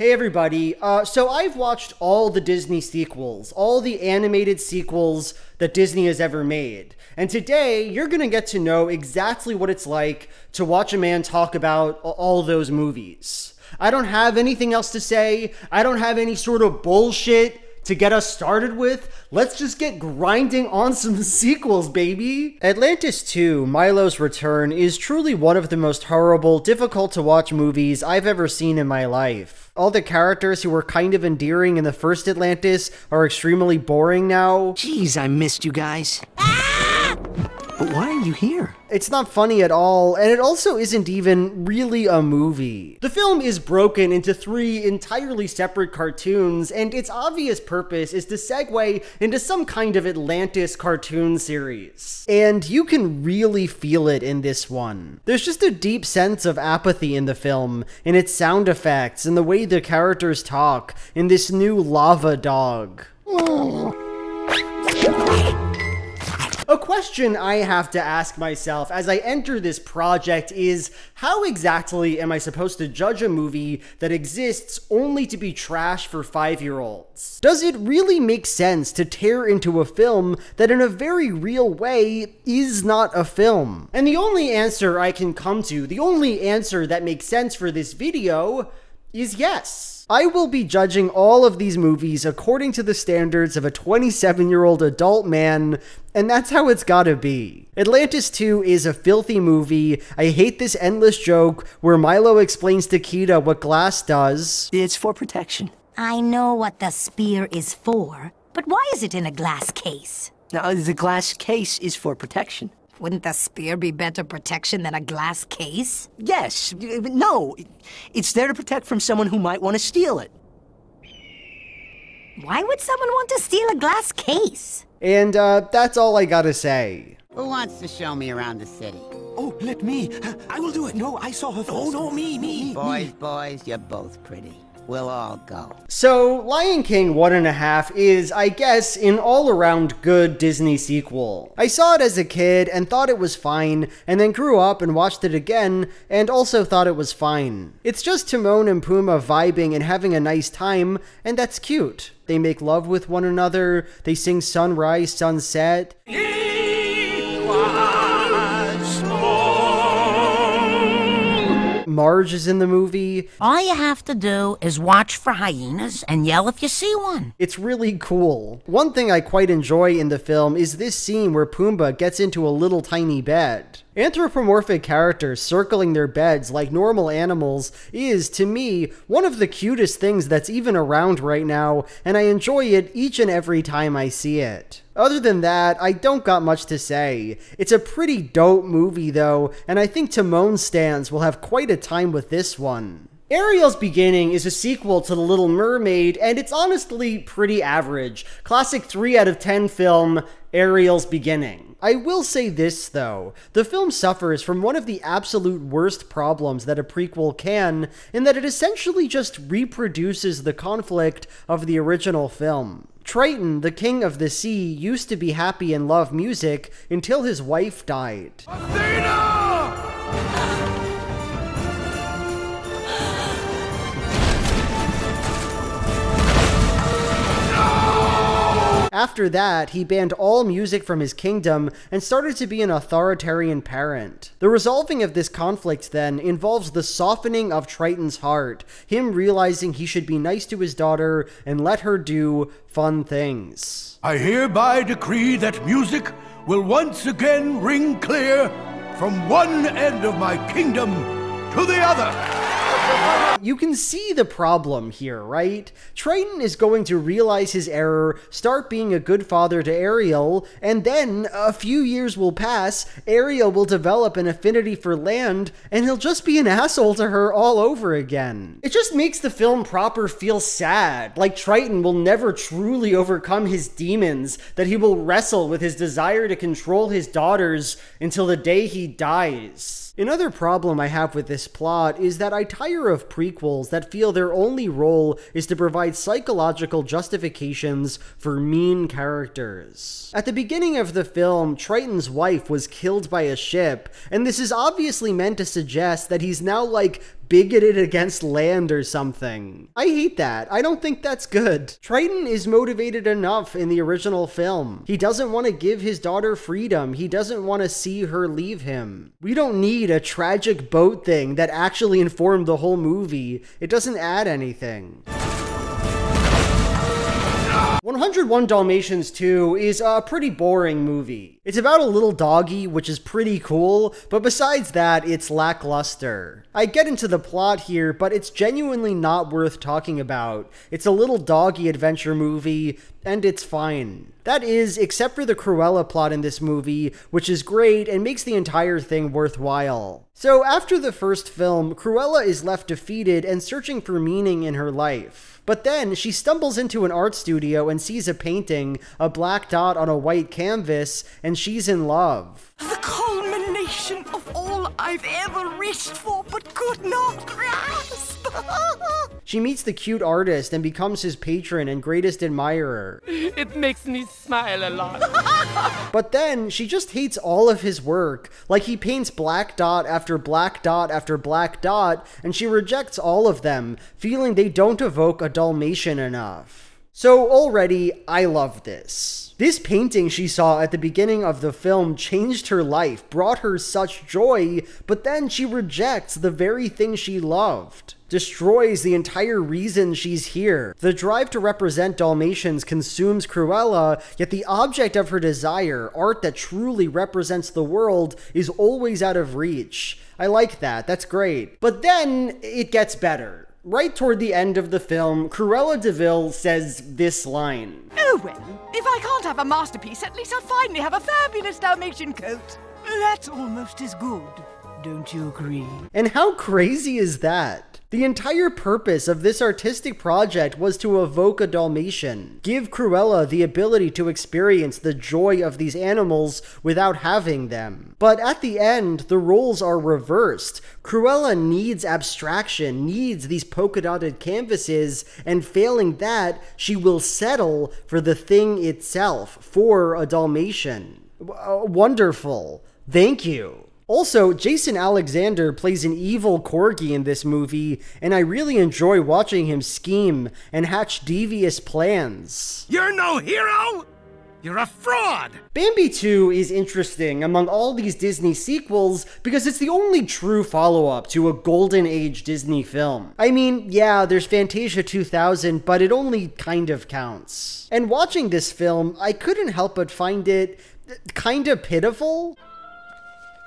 Hey everybody, uh, so I've watched all the Disney sequels, all the animated sequels that Disney has ever made. And today, you're gonna get to know exactly what it's like to watch a man talk about all those movies. I don't have anything else to say, I don't have any sort of bullshit to get us started with, let's just get grinding on some sequels, baby. Atlantis 2, Milo's Return, is truly one of the most horrible, difficult to watch movies I've ever seen in my life. All the characters who were kind of endearing in the first Atlantis are extremely boring now. Jeez, I missed you guys. Ah! But why are you here? It's not funny at all, and it also isn't even really a movie. The film is broken into three entirely separate cartoons, and its obvious purpose is to segue into some kind of Atlantis cartoon series. And you can really feel it in this one. There's just a deep sense of apathy in the film, in its sound effects, in the way the characters talk, in this new lava dog. A question I have to ask myself as I enter this project is how exactly am I supposed to judge a movie that exists only to be trash for five year olds? Does it really make sense to tear into a film that, in a very real way, is not a film? And the only answer I can come to, the only answer that makes sense for this video, is yes. I will be judging all of these movies according to the standards of a 27 year old adult man, and that's how it's gotta be. Atlantis 2 is a filthy movie. I hate this endless joke where Milo explains to Kida what glass does. It's for protection. I know what the spear is for, but why is it in a glass case? Now, the glass case is for protection. Wouldn't the spear be better protection than a glass case? Yes. No. It's there to protect from someone who might want to steal it. Why would someone want to steal a glass case? And uh, that's all I gotta say. Who wants to show me around the city? Oh, let me. I will do it. No, I saw her first. Oh, no, me, me. Boys, me. boys, you're both pretty. We'll all go. So, Lion King One and a Half is, I guess, an all around good Disney sequel. I saw it as a kid and thought it was fine, and then grew up and watched it again and also thought it was fine. It's just Timon and Pumbaa vibing and having a nice time, and that's cute. They make love with one another, they sing sunrise, sunset. Marge is in the movie. All you have to do is watch for hyenas and yell if you see one. It's really cool. One thing I quite enjoy in the film is this scene where Pumbaa gets into a little tiny bed. Anthropomorphic characters circling their beds like normal animals is, to me, one of the cutest things that's even around right now, and I enjoy it each and every time I see it. Other than that, I don't got much to say. It's a pretty dope movie though, and I think Timon stands will have quite a time with this one. Ariel's Beginning is a sequel to The Little Mermaid, and it's honestly pretty average. Classic 3 out of 10 film, Ariel's Beginning. I will say this though, the film suffers from one of the absolute worst problems that a prequel can, in that it essentially just reproduces the conflict of the original film. Triton, the king of the sea, used to be happy and love music until his wife died. Athena! After that, he banned all music from his kingdom and started to be an authoritarian parent. The resolving of this conflict then involves the softening of Triton's heart, him realizing he should be nice to his daughter and let her do fun things. I hereby decree that music will once again ring clear from one end of my kingdom to the other. You can see the problem here, right? Triton is going to realize his error, start being a good father to Ariel, and then a few years will pass, Ariel will develop an affinity for land, and he'll just be an asshole to her all over again. It just makes the film proper feel sad, like Triton will never truly overcome his demons, that he will wrestle with his desire to control his daughters until the day he dies. Another problem I have with this plot is that I tire of prequels that feel their only role is to provide psychological justifications for mean characters. At the beginning of the film, Triton's wife was killed by a ship, and this is obviously meant to suggest that he's now like bigoted against land or something. I hate that. I don't think that's good. Triton is motivated enough in the original film. He doesn't want to give his daughter freedom. He doesn't want to see her leave him. We don't need a tragic boat thing that actually informed the whole movie. It doesn't add anything. 101 Dalmatians 2 is a pretty boring movie. It's about a little doggy, which is pretty cool, but besides that, it's lackluster. I get into the plot here, but it's genuinely not worth talking about. It's a little doggy adventure movie, and it's fine. That is, except for the Cruella plot in this movie, which is great and makes the entire thing worthwhile. So, after the first film, Cruella is left defeated and searching for meaning in her life. But then she stumbles into an art studio and sees a painting, a black dot on a white canvas, and she's in love. The culmination of all I've ever wished for but could not grasp. She meets the cute artist and becomes his patron and greatest admirer. It makes me smile a lot. But then she just hates all of his work. Like he paints black dot after black dot after black dot, and she rejects all of them, feeling they don't evoke a Dalmatian enough. So already, I love this. This painting she saw at the beginning of the film changed her life, brought her such joy, but then she rejects the very thing she loved destroys the entire reason she's here. The drive to represent Dalmatians consumes Cruella, yet the object of her desire, art that truly represents the world, is always out of reach. I like that, that's great. But then it gets better. Right toward the end of the film, Cruella de Vil says this line oh well, if I can't have a masterpiece, at least I'll finally have a fabulous Dalmatian coat. That's almost as good. Don't you agree? And how crazy is that? The entire purpose of this artistic project was to evoke a Dalmatian, give Cruella the ability to experience the joy of these animals without having them. But at the end, the roles are reversed. Cruella needs abstraction, needs these polka dotted canvases, and failing that, she will settle for the thing itself, for a Dalmatian. W- uh, wonderful. Thank you. Also, Jason Alexander plays an evil corgi in this movie, and I really enjoy watching him scheme and hatch devious plans. You're no hero! You're a fraud! Bambi 2 is interesting among all these Disney sequels because it's the only true follow up to a golden age Disney film. I mean, yeah, there's Fantasia 2000, but it only kind of counts. And watching this film, I couldn't help but find it uh, kind of pitiful.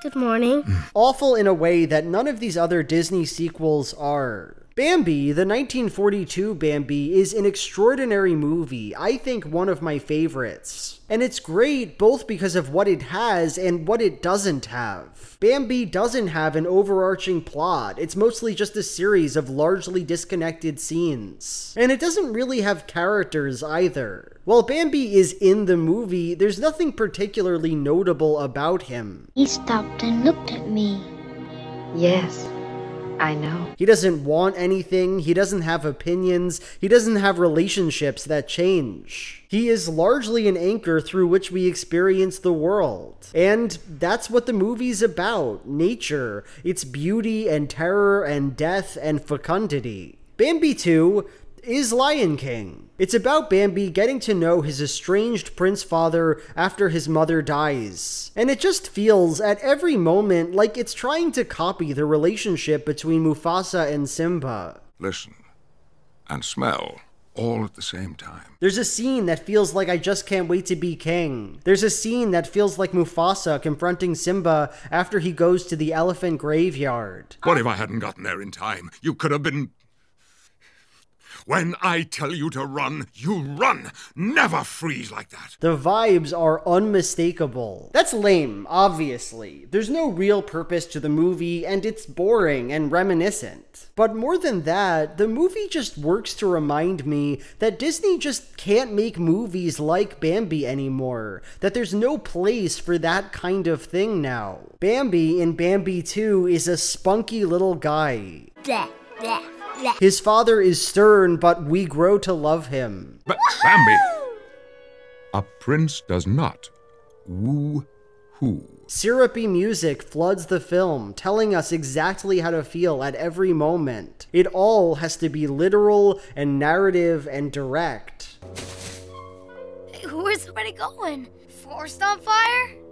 Good morning. Awful in a way that none of these other Disney sequels are. Bambi, the 1942 Bambi, is an extraordinary movie. I think one of my favorites. And it's great both because of what it has and what it doesn't have. Bambi doesn't have an overarching plot, it's mostly just a series of largely disconnected scenes. And it doesn't really have characters either. While Bambi is in the movie, there's nothing particularly notable about him. He stopped and looked at me. Yes, I know. He doesn't want anything, he doesn't have opinions, he doesn't have relationships that change. He is largely an anchor through which we experience the world. And that's what the movie's about nature, its beauty and terror and death and fecundity. Bambi 2 is Lion King. It's about Bambi getting to know his estranged prince father after his mother dies. And it just feels at every moment like it's trying to copy the relationship between Mufasa and Simba. Listen and smell all at the same time. There's a scene that feels like I just can't wait to be king. There's a scene that feels like Mufasa confronting Simba after he goes to the elephant graveyard. What if I hadn't gotten there in time? You could have been. When I tell you to run, you run. Never freeze like that. The vibes are unmistakable. That's lame, obviously. There's no real purpose to the movie, and it's boring and reminiscent. But more than that, the movie just works to remind me that Disney just can't make movies like Bambi anymore, that there's no place for that kind of thing now. Bambi in Bambi 2 is a spunky little guy. His father is stern, but we grow to love him. But Bambi, a prince does not woo who. Syrupy music floods the film, telling us exactly how to feel at every moment. It all has to be literal and narrative and direct. Hey, Where's everybody going? Forest on fire?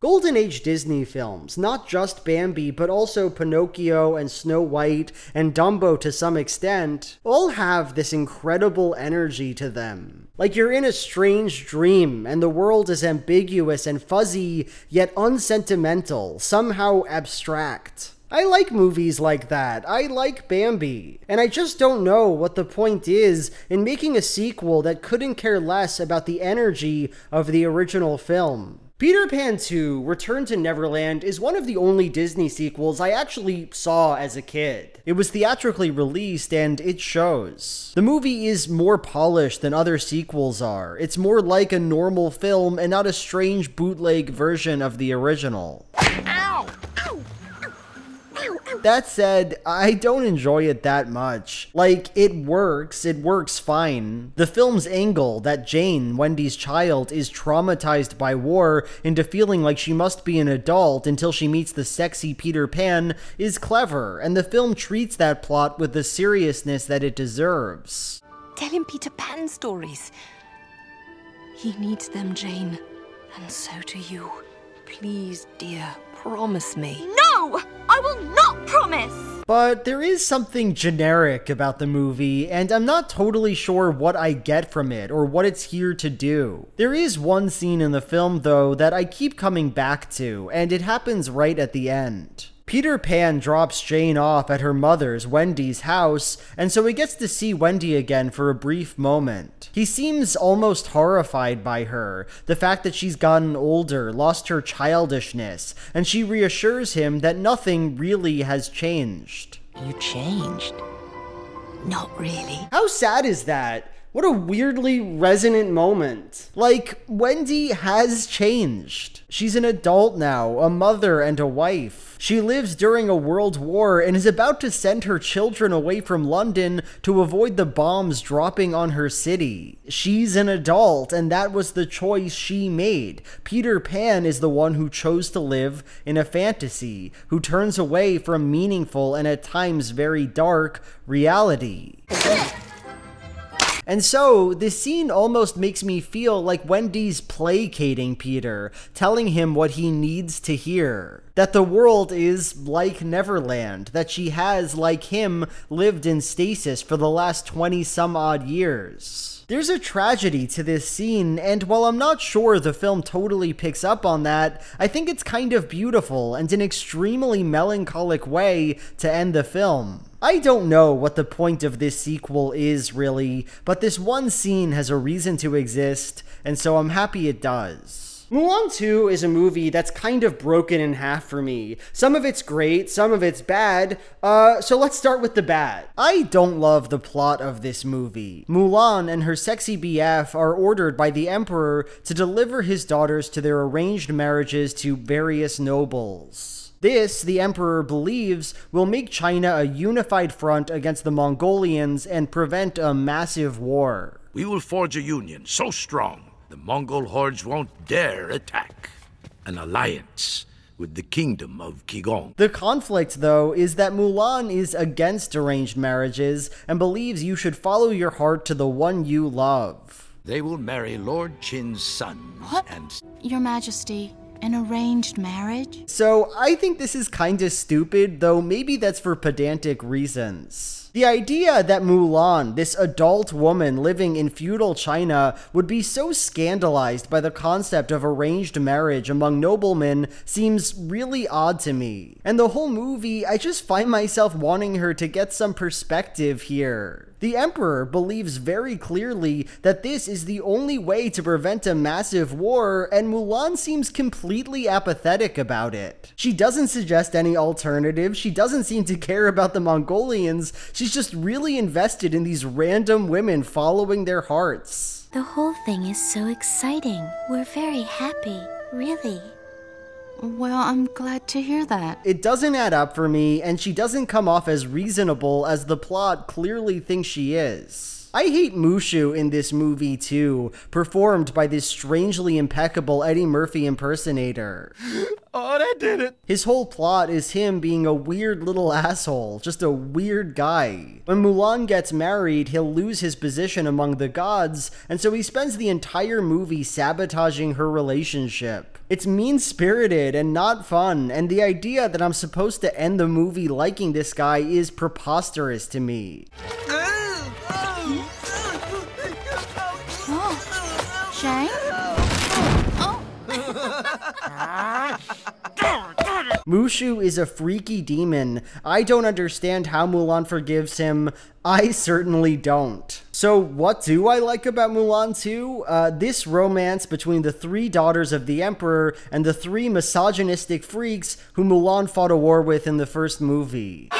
Golden Age Disney films, not just Bambi, but also Pinocchio and Snow White and Dumbo to some extent, all have this incredible energy to them. Like you're in a strange dream and the world is ambiguous and fuzzy, yet unsentimental, somehow abstract. I like movies like that. I like Bambi. And I just don't know what the point is in making a sequel that couldn't care less about the energy of the original film. Peter Pan 2 Return to Neverland is one of the only Disney sequels I actually saw as a kid. It was theatrically released and it shows. The movie is more polished than other sequels are. It's more like a normal film and not a strange bootleg version of the original. Ow! Ow! That said, I don't enjoy it that much. Like, it works, it works fine. The film's angle that Jane, Wendy's child, is traumatized by war into feeling like she must be an adult until she meets the sexy Peter Pan is clever, and the film treats that plot with the seriousness that it deserves. Tell him Peter Pan stories. He needs them, Jane. And so do you. Please, dear, promise me. I will not promise! But there is something generic about the movie, and I'm not totally sure what I get from it or what it's here to do. There is one scene in the film, though, that I keep coming back to, and it happens right at the end. Peter Pan drops Jane off at her mother's, Wendy's, house, and so he gets to see Wendy again for a brief moment. He seems almost horrified by her, the fact that she's gotten older, lost her childishness, and she reassures him that nothing really has changed. You changed. Not really. How sad is that? What a weirdly resonant moment. Like, Wendy has changed. She's an adult now, a mother and a wife. She lives during a world war and is about to send her children away from London to avoid the bombs dropping on her city. She's an adult, and that was the choice she made. Peter Pan is the one who chose to live in a fantasy, who turns away from meaningful and at times very dark reality. And so, this scene almost makes me feel like Wendy's placating Peter, telling him what he needs to hear. That the world is like Neverland, that she has, like him, lived in stasis for the last 20 some odd years. There's a tragedy to this scene, and while I'm not sure the film totally picks up on that, I think it's kind of beautiful and an extremely melancholic way to end the film. I don't know what the point of this sequel is really, but this one scene has a reason to exist, and so I'm happy it does. Mulan 2 is a movie that's kind of broken in half for me. Some of it's great, some of it's bad. Uh, so let's start with the bad. I don't love the plot of this movie. Mulan and her sexy BF are ordered by the Emperor to deliver his daughters to their arranged marriages to various nobles. This, the Emperor believes, will make China a unified front against the Mongolians and prevent a massive war. We will forge a union so strong the Mongol hordes won't dare attack. An alliance with the kingdom of Qigong. The conflict, though, is that Mulan is against arranged marriages and believes you should follow your heart to the one you love. They will marry Lord Qin's son. What? And Your Majesty, an arranged marriage? So I think this is kinda stupid, though maybe that's for pedantic reasons. The idea that Mulan, this adult woman living in feudal China, would be so scandalized by the concept of arranged marriage among noblemen seems really odd to me. And the whole movie, I just find myself wanting her to get some perspective here. The Emperor believes very clearly that this is the only way to prevent a massive war, and Mulan seems completely apathetic about it. She doesn't suggest any alternatives, she doesn't seem to care about the Mongolians, she's just really invested in these random women following their hearts. The whole thing is so exciting. We're very happy, really. Well, I'm glad to hear that. It doesn't add up for me, and she doesn't come off as reasonable as the plot clearly thinks she is. I hate Mushu in this movie too, performed by this strangely impeccable Eddie Murphy impersonator. Oh, that did it. His whole plot is him being a weird little asshole, just a weird guy. When Mulan gets married, he'll lose his position among the gods, and so he spends the entire movie sabotaging her relationship. It's mean spirited and not fun, and the idea that I'm supposed to end the movie liking this guy is preposterous to me. Oh, Shane? Ah, Mushu is a freaky demon. I don't understand how Mulan forgives him. I certainly don't. So, what do I like about Mulan 2? Uh, this romance between the three daughters of the Emperor and the three misogynistic freaks who Mulan fought a war with in the first movie.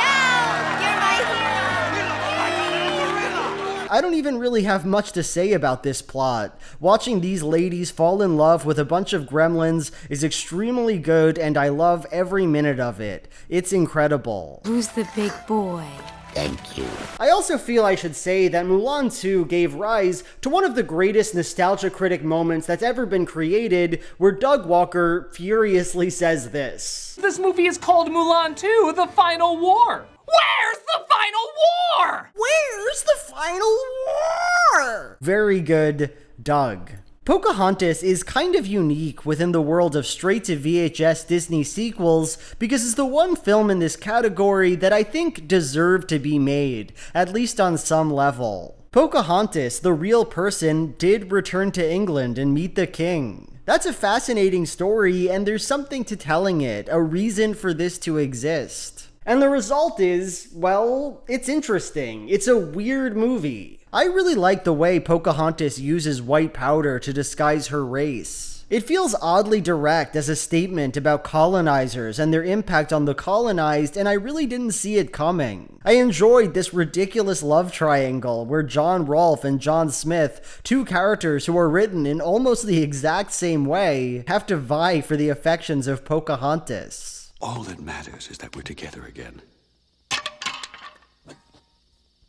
I don't even really have much to say about this plot. Watching these ladies fall in love with a bunch of gremlins is extremely good, and I love every minute of it. It's incredible. Who's the big boy? Thank you. I also feel I should say that Mulan 2 gave rise to one of the greatest nostalgia critic moments that's ever been created, where Doug Walker furiously says this. This movie is called Mulan 2 The Final War. Where's the final war? Where's the final war? Very good, Doug. Pocahontas is kind of unique within the world of straight to VHS Disney sequels because it's the one film in this category that I think deserved to be made, at least on some level. Pocahontas, the real person, did return to England and meet the king. That's a fascinating story, and there's something to telling it, a reason for this to exist. And the result is, well, it's interesting. It's a weird movie. I really like the way Pocahontas uses white powder to disguise her race. It feels oddly direct as a statement about colonizers and their impact on the colonized, and I really didn't see it coming. I enjoyed this ridiculous love triangle where John Rolfe and John Smith, two characters who are written in almost the exact same way, have to vie for the affections of Pocahontas. All that matters is that we're together again.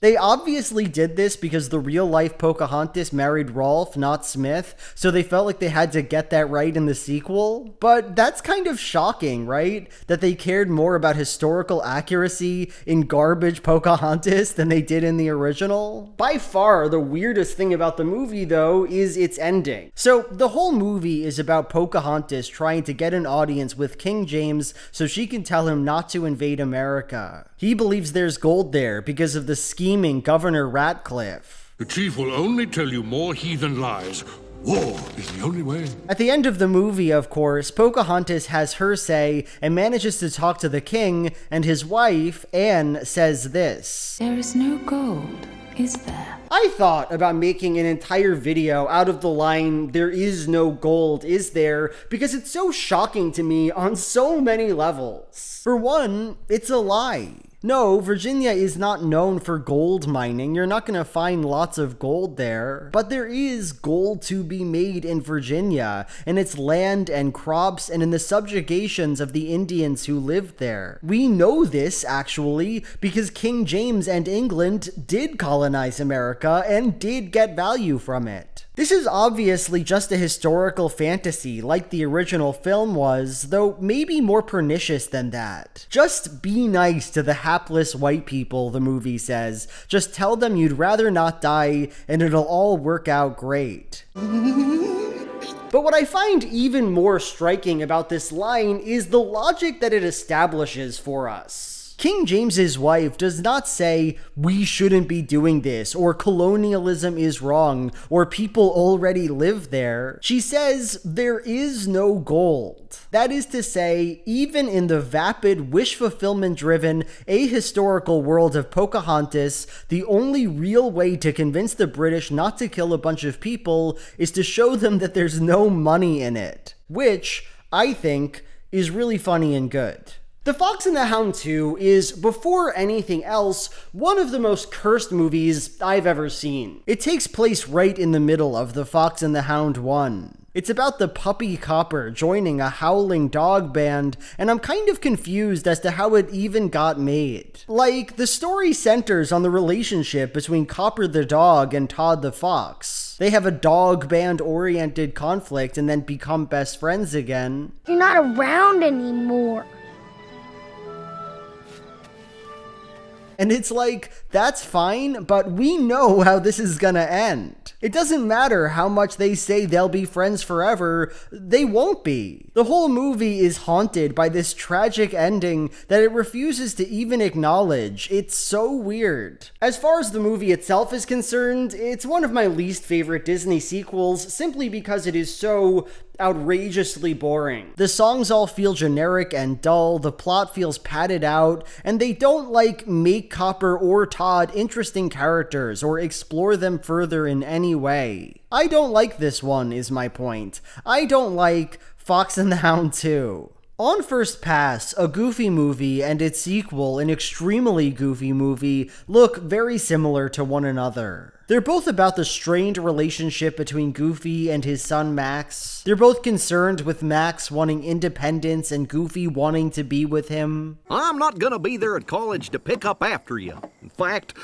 They obviously did this because the real life Pocahontas married Rolfe, not Smith, so they felt like they had to get that right in the sequel. But that's kind of shocking, right? That they cared more about historical accuracy in garbage Pocahontas than they did in the original. By far, the weirdest thing about the movie, though, is its ending. So, the whole movie is about Pocahontas trying to get an audience with King James so she can tell him not to invade America. He believes there's gold there because of the scheming Governor Ratcliffe. The chief will only tell you more heathen lies. War is the only way. At the end of the movie, of course, Pocahontas has her say and manages to talk to the king, and his wife, Anne, says this There is no gold, is there? I thought about making an entire video out of the line, there is no gold, is there? Because it's so shocking to me on so many levels. For one, it's a lie. No, Virginia is not known for gold mining. You're not going to find lots of gold there. But there is gold to be made in Virginia, in its land and crops, and in the subjugations of the Indians who lived there. We know this, actually, because King James and England did colonize America and did get value from it. This is obviously just a historical fantasy, like the original film was, though maybe more pernicious than that. Just be nice to the hapless white people, the movie says. Just tell them you'd rather not die, and it'll all work out great. But what I find even more striking about this line is the logic that it establishes for us. King James's wife does not say we shouldn't be doing this or colonialism is wrong or people already live there. She says there is no gold. That is to say, even in the vapid, wish fulfillment driven, ahistorical world of Pocahontas, the only real way to convince the British not to kill a bunch of people is to show them that there's no money in it. Which, I think, is really funny and good. The Fox and the Hound 2 is, before anything else, one of the most cursed movies I've ever seen. It takes place right in the middle of The Fox and the Hound 1. It's about the puppy copper joining a howling dog band, and I'm kind of confused as to how it even got made. Like, the story centers on the relationship between Copper the dog and Todd the fox. They have a dog band oriented conflict and then become best friends again. You're not around anymore. And it's like, that's fine, but we know how this is gonna end. It doesn't matter how much they say they'll be friends forever, they won't be. The whole movie is haunted by this tragic ending that it refuses to even acknowledge. It's so weird. As far as the movie itself is concerned, it's one of my least favorite Disney sequels simply because it is so outrageously boring. The songs all feel generic and dull, the plot feels padded out, and they don't like make Copper or Todd interesting characters or explore them further in any way. I don't like this one, is my point. I don't like Fox and the Hound 2. On first pass, a Goofy movie and its sequel, an extremely goofy movie, look very similar to one another. They're both about the strained relationship between Goofy and his son Max. They're both concerned with Max wanting independence and Goofy wanting to be with him. I'm not gonna be there at college to pick up after you. In fact,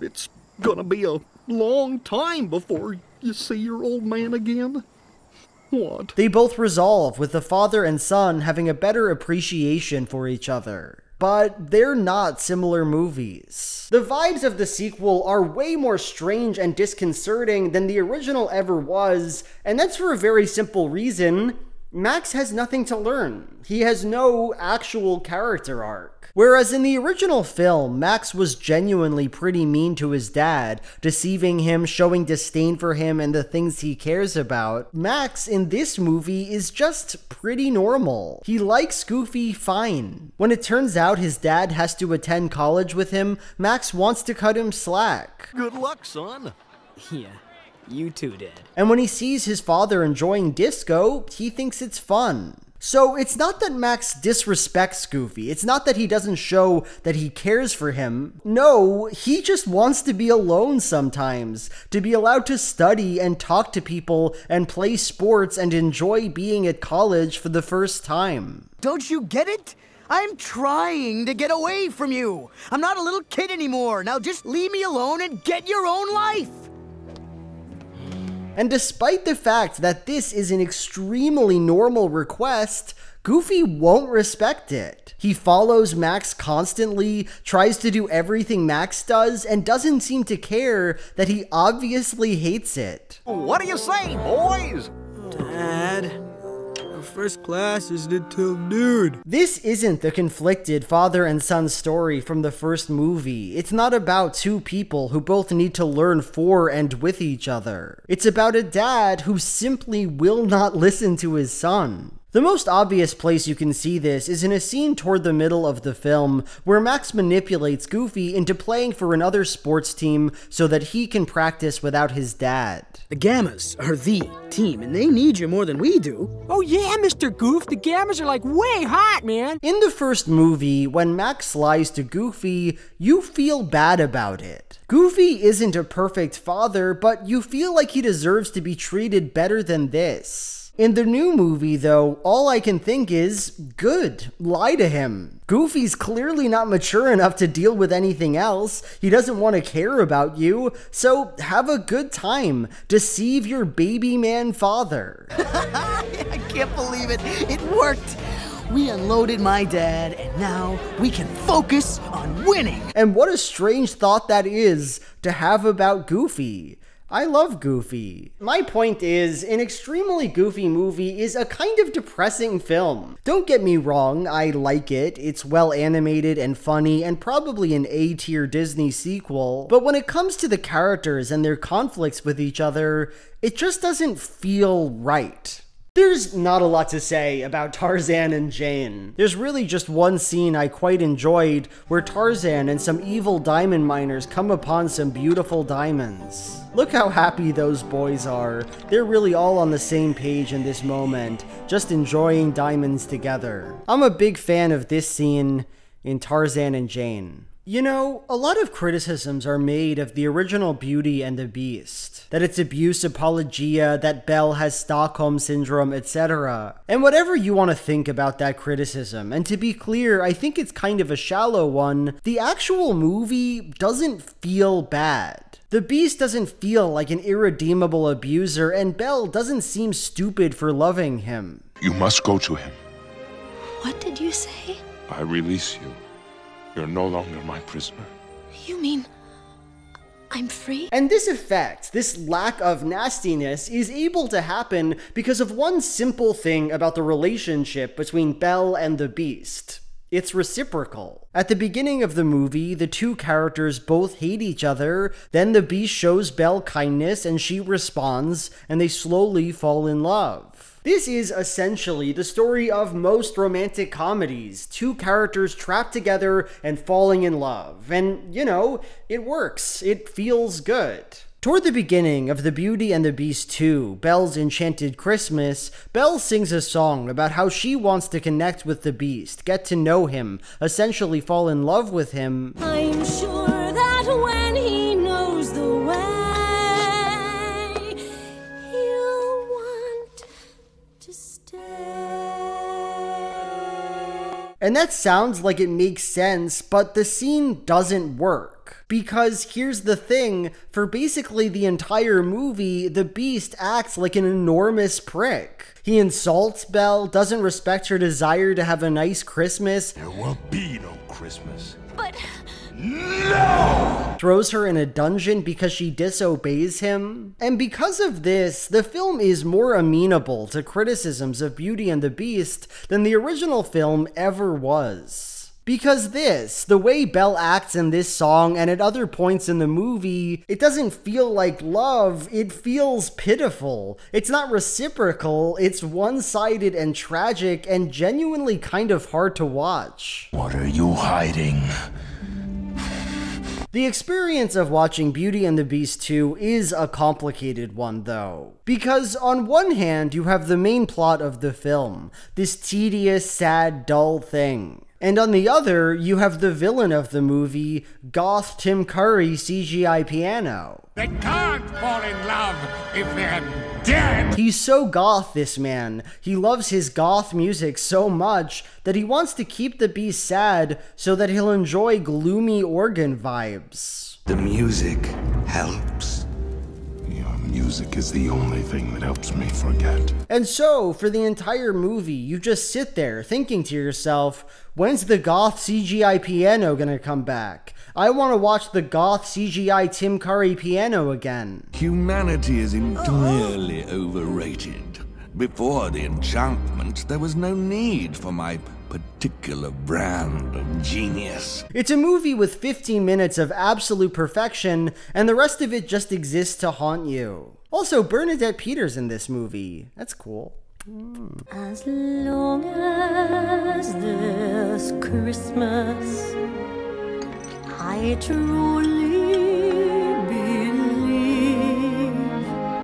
it's gonna be a long time before you see your old man again. What? They both resolve with the father and son having a better appreciation for each other but they're not similar movies. The vibes of the sequel are way more strange and disconcerting than the original ever was, and that's for a very simple reason. Max has nothing to learn. He has no actual character arc. Whereas in the original film, Max was genuinely pretty mean to his dad, deceiving him, showing disdain for him and the things he cares about. Max in this movie is just pretty normal. He likes Goofy fine. When it turns out his dad has to attend college with him, Max wants to cut him slack. Good luck, son. Yeah. You too did. And when he sees his father enjoying disco, he thinks it's fun. So it's not that Max disrespects Goofy. It's not that he doesn't show that he cares for him. No, he just wants to be alone sometimes, to be allowed to study and talk to people and play sports and enjoy being at college for the first time. Don't you get it? I'm trying to get away from you. I'm not a little kid anymore. Now just leave me alone and get your own life. And despite the fact that this is an extremely normal request, Goofy won't respect it. He follows Max constantly, tries to do everything Max does, and doesn't seem to care that he obviously hates it. What do you say, boys? Dad first class isn't until noon. This isn't the conflicted father and son story from the first movie. It's not about two people who both need to learn for and with each other. It's about a dad who simply will not listen to his son. The most obvious place you can see this is in a scene toward the middle of the film where Max manipulates Goofy into playing for another sports team so that he can practice without his dad. The Gammas are the team, and they need you more than we do. Oh, yeah, Mr. Goof, the Gammas are like way hot, man. In the first movie, when Max lies to Goofy, you feel bad about it. Goofy isn't a perfect father, but you feel like he deserves to be treated better than this. In the new movie, though, all I can think is good, lie to him. Goofy's clearly not mature enough to deal with anything else. He doesn't want to care about you, so have a good time. Deceive your baby man father. I can't believe it. It worked. We unloaded my dad, and now we can focus on winning. And what a strange thought that is to have about Goofy. I love Goofy. My point is, an extremely goofy movie is a kind of depressing film. Don't get me wrong, I like it. It's well animated and funny and probably an A tier Disney sequel. But when it comes to the characters and their conflicts with each other, it just doesn't feel right. There's not a lot to say about Tarzan and Jane. There's really just one scene I quite enjoyed where Tarzan and some evil diamond miners come upon some beautiful diamonds. Look how happy those boys are. They're really all on the same page in this moment, just enjoying diamonds together. I'm a big fan of this scene in Tarzan and Jane. You know, a lot of criticisms are made of the original Beauty and the Beast. That it's abuse apologia, that Belle has Stockholm syndrome, etc. And whatever you want to think about that criticism, and to be clear, I think it's kind of a shallow one, the actual movie doesn't feel bad. The Beast doesn't feel like an irredeemable abuser, and Belle doesn't seem stupid for loving him. You must go to him. What did you say? I release you. You're no longer my prisoner. You mean I'm free? And this effect, this lack of nastiness, is able to happen because of one simple thing about the relationship between Belle and the Beast. It's reciprocal. At the beginning of the movie, the two characters both hate each other, then the Beast shows Belle kindness and she responds, and they slowly fall in love. This is essentially the story of most romantic comedies two characters trapped together and falling in love. And, you know, it works, it feels good. Toward the beginning of The Beauty and the Beast 2, Belle's Enchanted Christmas, Belle sings a song about how she wants to connect with the Beast, get to know him, essentially fall in love with him. I'm sure And that sounds like it makes sense, but the scene doesn't work. Because here's the thing for basically the entire movie, the Beast acts like an enormous prick. He insults Belle, doesn't respect her desire to have a nice Christmas, There will be no Christmas. But throws her in a dungeon because she disobeys him. And because of this, the film is more amenable to criticisms of Beauty and the Beast than the original film ever was. Because this, the way Belle acts in this song and at other points in the movie, it doesn't feel like love, it feels pitiful. It's not reciprocal, it's one sided and tragic and genuinely kind of hard to watch. What are you hiding? The experience of watching Beauty and the Beast 2 is a complicated one, though. Because on one hand, you have the main plot of the film, this tedious, sad, dull thing. And on the other, you have the villain of the movie, Goth Tim Curry CGI Piano. They can't fall in love if they're dead. He's so goth, this man. He loves his goth music so much that he wants to keep the beast sad so that he'll enjoy gloomy organ vibes. The music helps. Music is the only thing that helps me forget. And so, for the entire movie, you just sit there thinking to yourself, when's the goth CGI piano gonna come back? I wanna watch the goth CGI Tim Curry piano again. Humanity is entirely overrated. Before the enchantment, there was no need for my particular brand of genius. It's a movie with 15 minutes of absolute perfection, and the rest of it just exists to haunt you. Also, Bernadette Peters in this movie. That's cool. As long as there's Christmas, I truly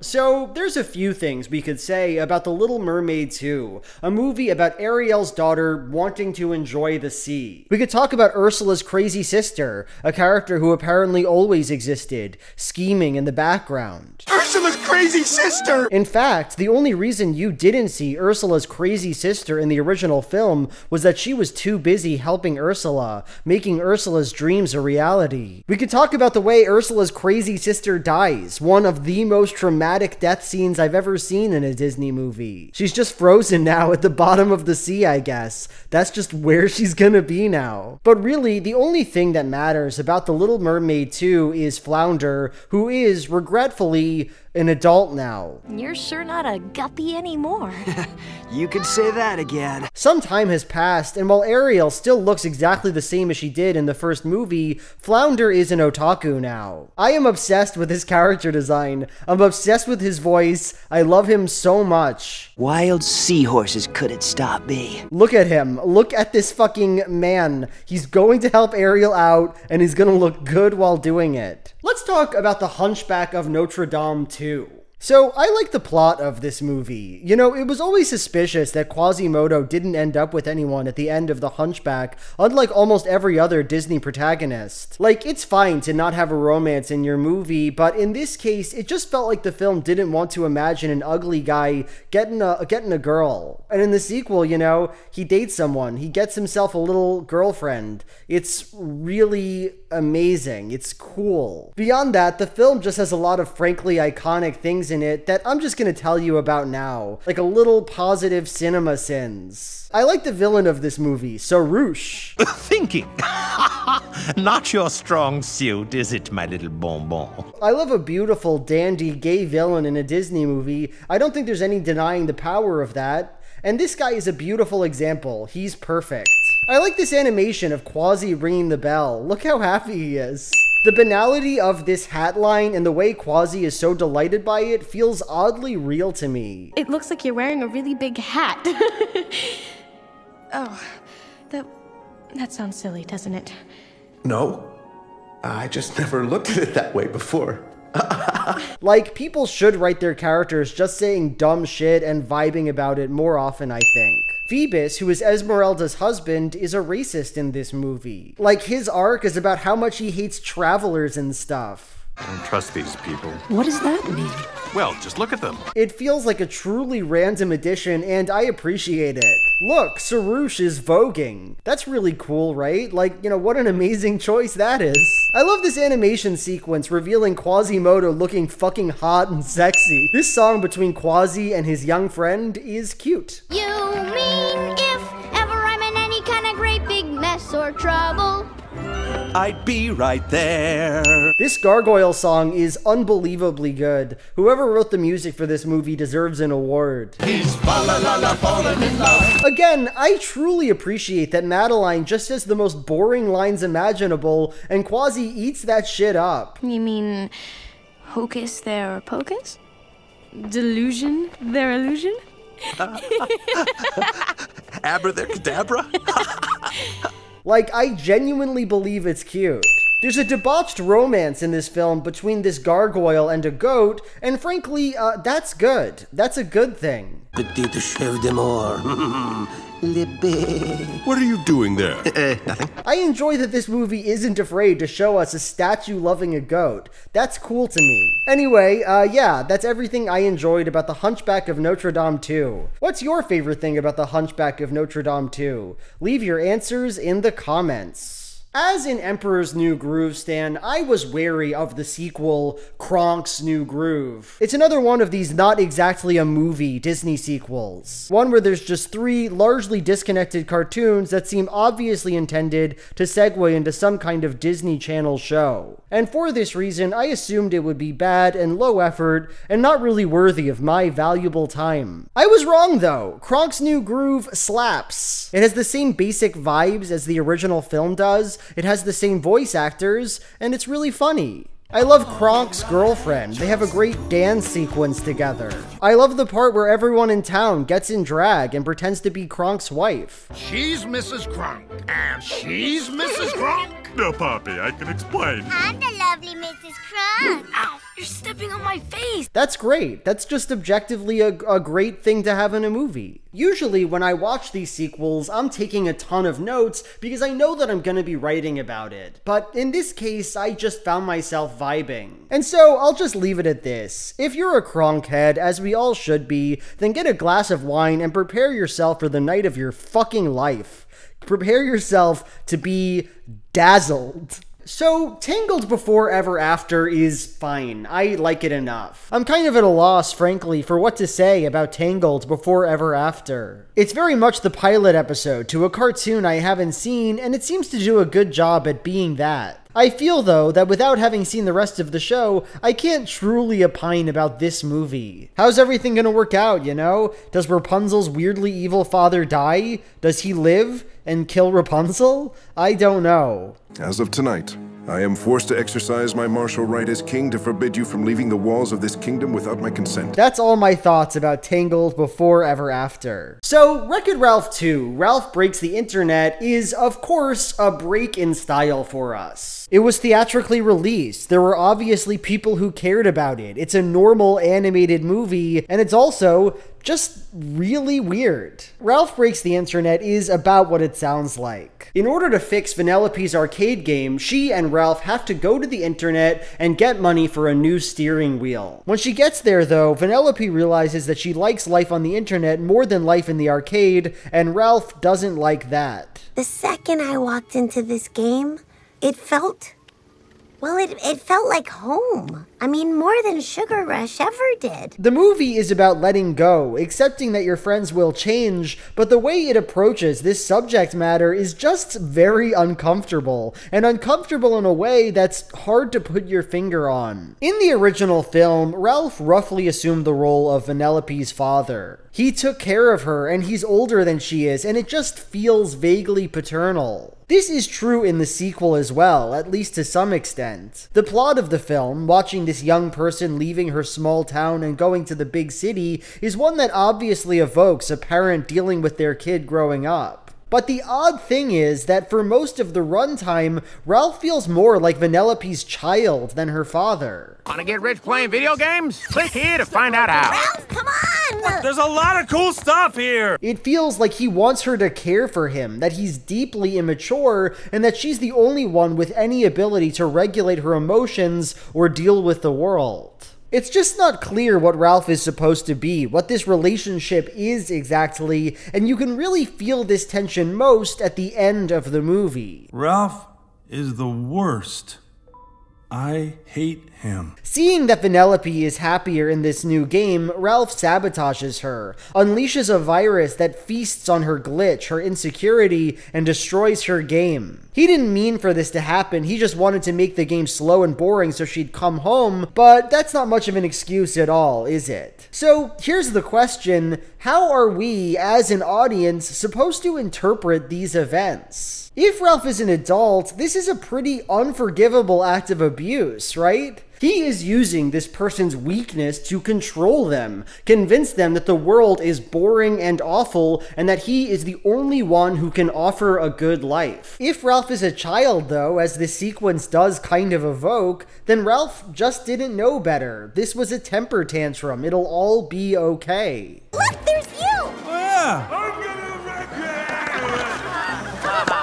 So, there's a few things we could say about The Little Mermaid 2, a movie about Ariel's daughter wanting to enjoy the sea. We could talk about Ursula's crazy sister, a character who apparently always existed, scheming in the background. Ursula's crazy sister! In fact, the only reason you didn't see Ursula's crazy sister in the original film was that she was too busy helping Ursula, making Ursula's dreams a reality. We could talk about the way Ursula's crazy sister dies, one of the most traumatic death scenes I've ever seen in a Disney movie. She's just frozen now at the bottom of the sea, I guess. That's just where she's gonna be now. But really, the only thing that matters about The Little Mermaid 2 is Flounder, who is, regretfully, an adult now. You're sure not a guppy anymore. You could say that again. Some time has passed, and while Ariel still looks exactly the same as she did in the first movie, Flounder is an otaku now. I am obsessed with his character design. I'm obsessed with his voice. I love him so much. Wild seahorses couldn't stop me. Look at him. Look at this fucking man. He's going to help Ariel out, and he's gonna look good while doing it. Let's talk about The Hunchback of Notre Dame 2. So, I like the plot of this movie. You know, it was always suspicious that Quasimodo didn't end up with anyone at the end of The Hunchback, unlike almost every other Disney protagonist. Like, it's fine to not have a romance in your movie, but in this case, it just felt like the film didn't want to imagine an ugly guy getting a, getting a girl. And in the sequel, you know, he dates someone, he gets himself a little girlfriend. It's really amazing. It's cool. Beyond that, the film just has a lot of frankly iconic things in it that I'm just gonna tell you about now. Like a little positive cinema sins. I like the villain of this movie, Sarousch. Thinking. Not your strong suit, is it, my little bonbon? I love a beautiful, dandy, gay villain in a Disney movie. I don't think there's any denying the power of that. And this guy is a beautiful example. He's perfect. I like this animation of Quasi ringing the bell. Look how happy he is. The banality of this hat line and the way Quasi is so delighted by it feels oddly real to me. It looks like you're wearing a really big hat. oh, that that sounds silly, doesn't it? No. I just never looked at it that way before. like, people should write their characters just saying dumb shit and vibing about it more often, I think. Phoebus, who is Esmeralda's husband, is a racist in this movie. Like, his arc is about how much he hates travelers and stuff. I don't trust these people. What does that mean? Well, just look at them. It feels like a truly random addition, and I appreciate it. Look, Sarousch is voguing. That's really cool, right? Like, you know, what an amazing choice that is. I love this animation sequence revealing Quasimodo looking fucking hot and sexy. This song between Quasi and his young friend is cute. You mean if ever I'm in any kind of great big mess or trouble? I'd be right there. This gargoyle song is unbelievably good. Whoever wrote the music for this movie deserves an award. He's falling in love. Again, I truly appreciate that Madellaine just has the most boring lines imaginable, and Quasi eats that shit up. You mean hocus there pocus? Delusion their illusion? Abra there cadabra? Like, I genuinely believe it's cute. There's a debauched romance in this film between this gargoyle and a goat, and frankly, uh, that's good. That's a good thing. Petite chef de mort. What are you doing there? Uh, nothing. I enjoy that this movie isn't afraid to show us a statue loving a goat. That's cool to me. Anyway, uh, yeah, that's everything I enjoyed about The Hunchback of Notre Dame 2. What's your favorite thing about The Hunchback of Notre Dame 2? Leave your answers in the comments. As in Emperor's New Groove, Stan, I was wary of the sequel, Kronk's New Groove. It's another one of these not exactly a movie Disney sequels. One where there's just three largely disconnected cartoons that seem obviously intended to segue into some kind of Disney Channel show. And for this reason, I assumed it would be bad and low effort and not really worthy of my valuable time. I was wrong though. Kronk's New Groove slaps. It has the same basic vibes as the original film does, it has the same voice actors, and it's really funny. I love Kronk's girlfriend. They have a great dance sequence together. I love the part where everyone in town gets in drag and pretends to be Kronk's wife. She's Mrs. Kronk, and she's Mrs. Kronk. No, Poppy, I can explain. I'm the lovely Mrs. Kronk. You're stepping on my face. That's great. That's just objectively a, a great thing to have in a movie. Usually, when I watch these sequels, I'm taking a ton of notes because I know that I'm to be writing about it. But in this case, I just found myself vibing. And so, I'll just leave it at this. If you're a Kronk head, as we all should be, then get a glass of wine and prepare yourself for the night of your fucking life. Prepare yourself to be dazzled. So, Tangled Before Ever After is fine. I like it enough. I'm kind of at a loss, frankly, for what to say about Tangled Before Ever After. It's very much the pilot episode to a cartoon I haven't seen, and it seems to do a good job at being that. I feel, though, that without having seen the rest of the show, I can't truly opine about this movie. How's everything gonna work out, you know? Does Rapunzel's weirdly evil father die? Does he live and kill Rapunzel? I don't know. As of tonight, I am forced to exercise my martial right as king to forbid you from leaving the walls of this kingdom without my consent. That's all my thoughts about Tangled before ever after. So, Wreck It Ralph 2, Ralph Breaks the Internet, is of course a break in style for us. It was theatrically released. There were obviously people who cared about it. It's a normal animated movie, and it's also just really weird. Ralph Breaks the Internet is about what it sounds like. In order to fix Vanellope's arcade game, she and Ralph have to go to the internet and get money for a new steering wheel. When she gets there, though, Vanellope realizes that she likes life on the internet more than life in the arcade, and Ralph doesn't like that. The second I walked into this game, it felt. Well, it, it felt like home. I mean, more than Sugar Rush ever did. The movie is about letting go, accepting that your friends will change, but the way it approaches this subject matter is just very uncomfortable, and uncomfortable in a way that's hard to put your finger on. In the original film, Ralph roughly assumed the role of Vanellope's father. He took care of her, and he's older than she is, and it just feels vaguely paternal. This is true in the sequel as well, at least to some extent. The plot of the film, watching this young person leaving her small town and going to the big city, is one that obviously evokes a parent dealing with their kid growing up. But the odd thing is that for most of the runtime, Ralph feels more like Vanellope's child than her father. Want to get rich playing video games? Click here to find out how. Ralph, come on! There's a lot of cool stuff here! It feels like he wants her to care for him, that he's deeply immature, and that she's the only one with any ability to regulate her emotions or deal with the world. It's just not clear what Ralph is supposed to be, what this relationship is exactly, and you can really feel this tension most at the end of the movie. Ralph is the worst. I hate him. Seeing that Vanellope is happier in this new game, Ralph sabotages her, unleashes a virus that feasts on her glitch, her insecurity, and destroys her game. He didn't mean for this to happen, he just wanted to make the game slow and boring so she'd come home, but that's not much of an excuse at all, is it? So here's the question how are we, as an audience, supposed to interpret these events? If Ralph is an adult, this is a pretty unforgivable act of abuse, right? He is using this person's weakness to control them, convince them that the world is boring and awful, and that he is the only one who can offer a good life. If Ralph is a child, though, as this sequence does kind of evoke, then Ralph just didn't know better. This was a temper tantrum. It'll all be okay. Look, there's you! Oh, yeah!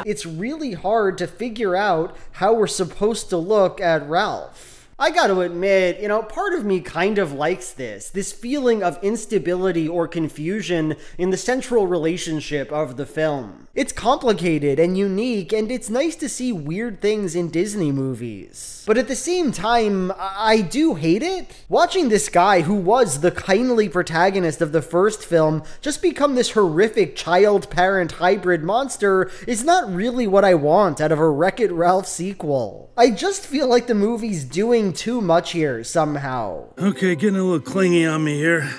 It's really hard to figure out how we're supposed to look at Ralph. I gotta admit, you know, part of me kind of likes this. This feeling of instability or confusion in the central relationship of the film. It's complicated and unique, and it's nice to see weird things in Disney movies. But at the same time, I do hate it. Watching this guy, who was the kindly protagonist of the first film, just become this horrific child parent hybrid monster is not really what I want out of a Wreck It Ralph sequel. I just feel like the movie's doing too much here somehow. Okay, getting a little clingy on me here.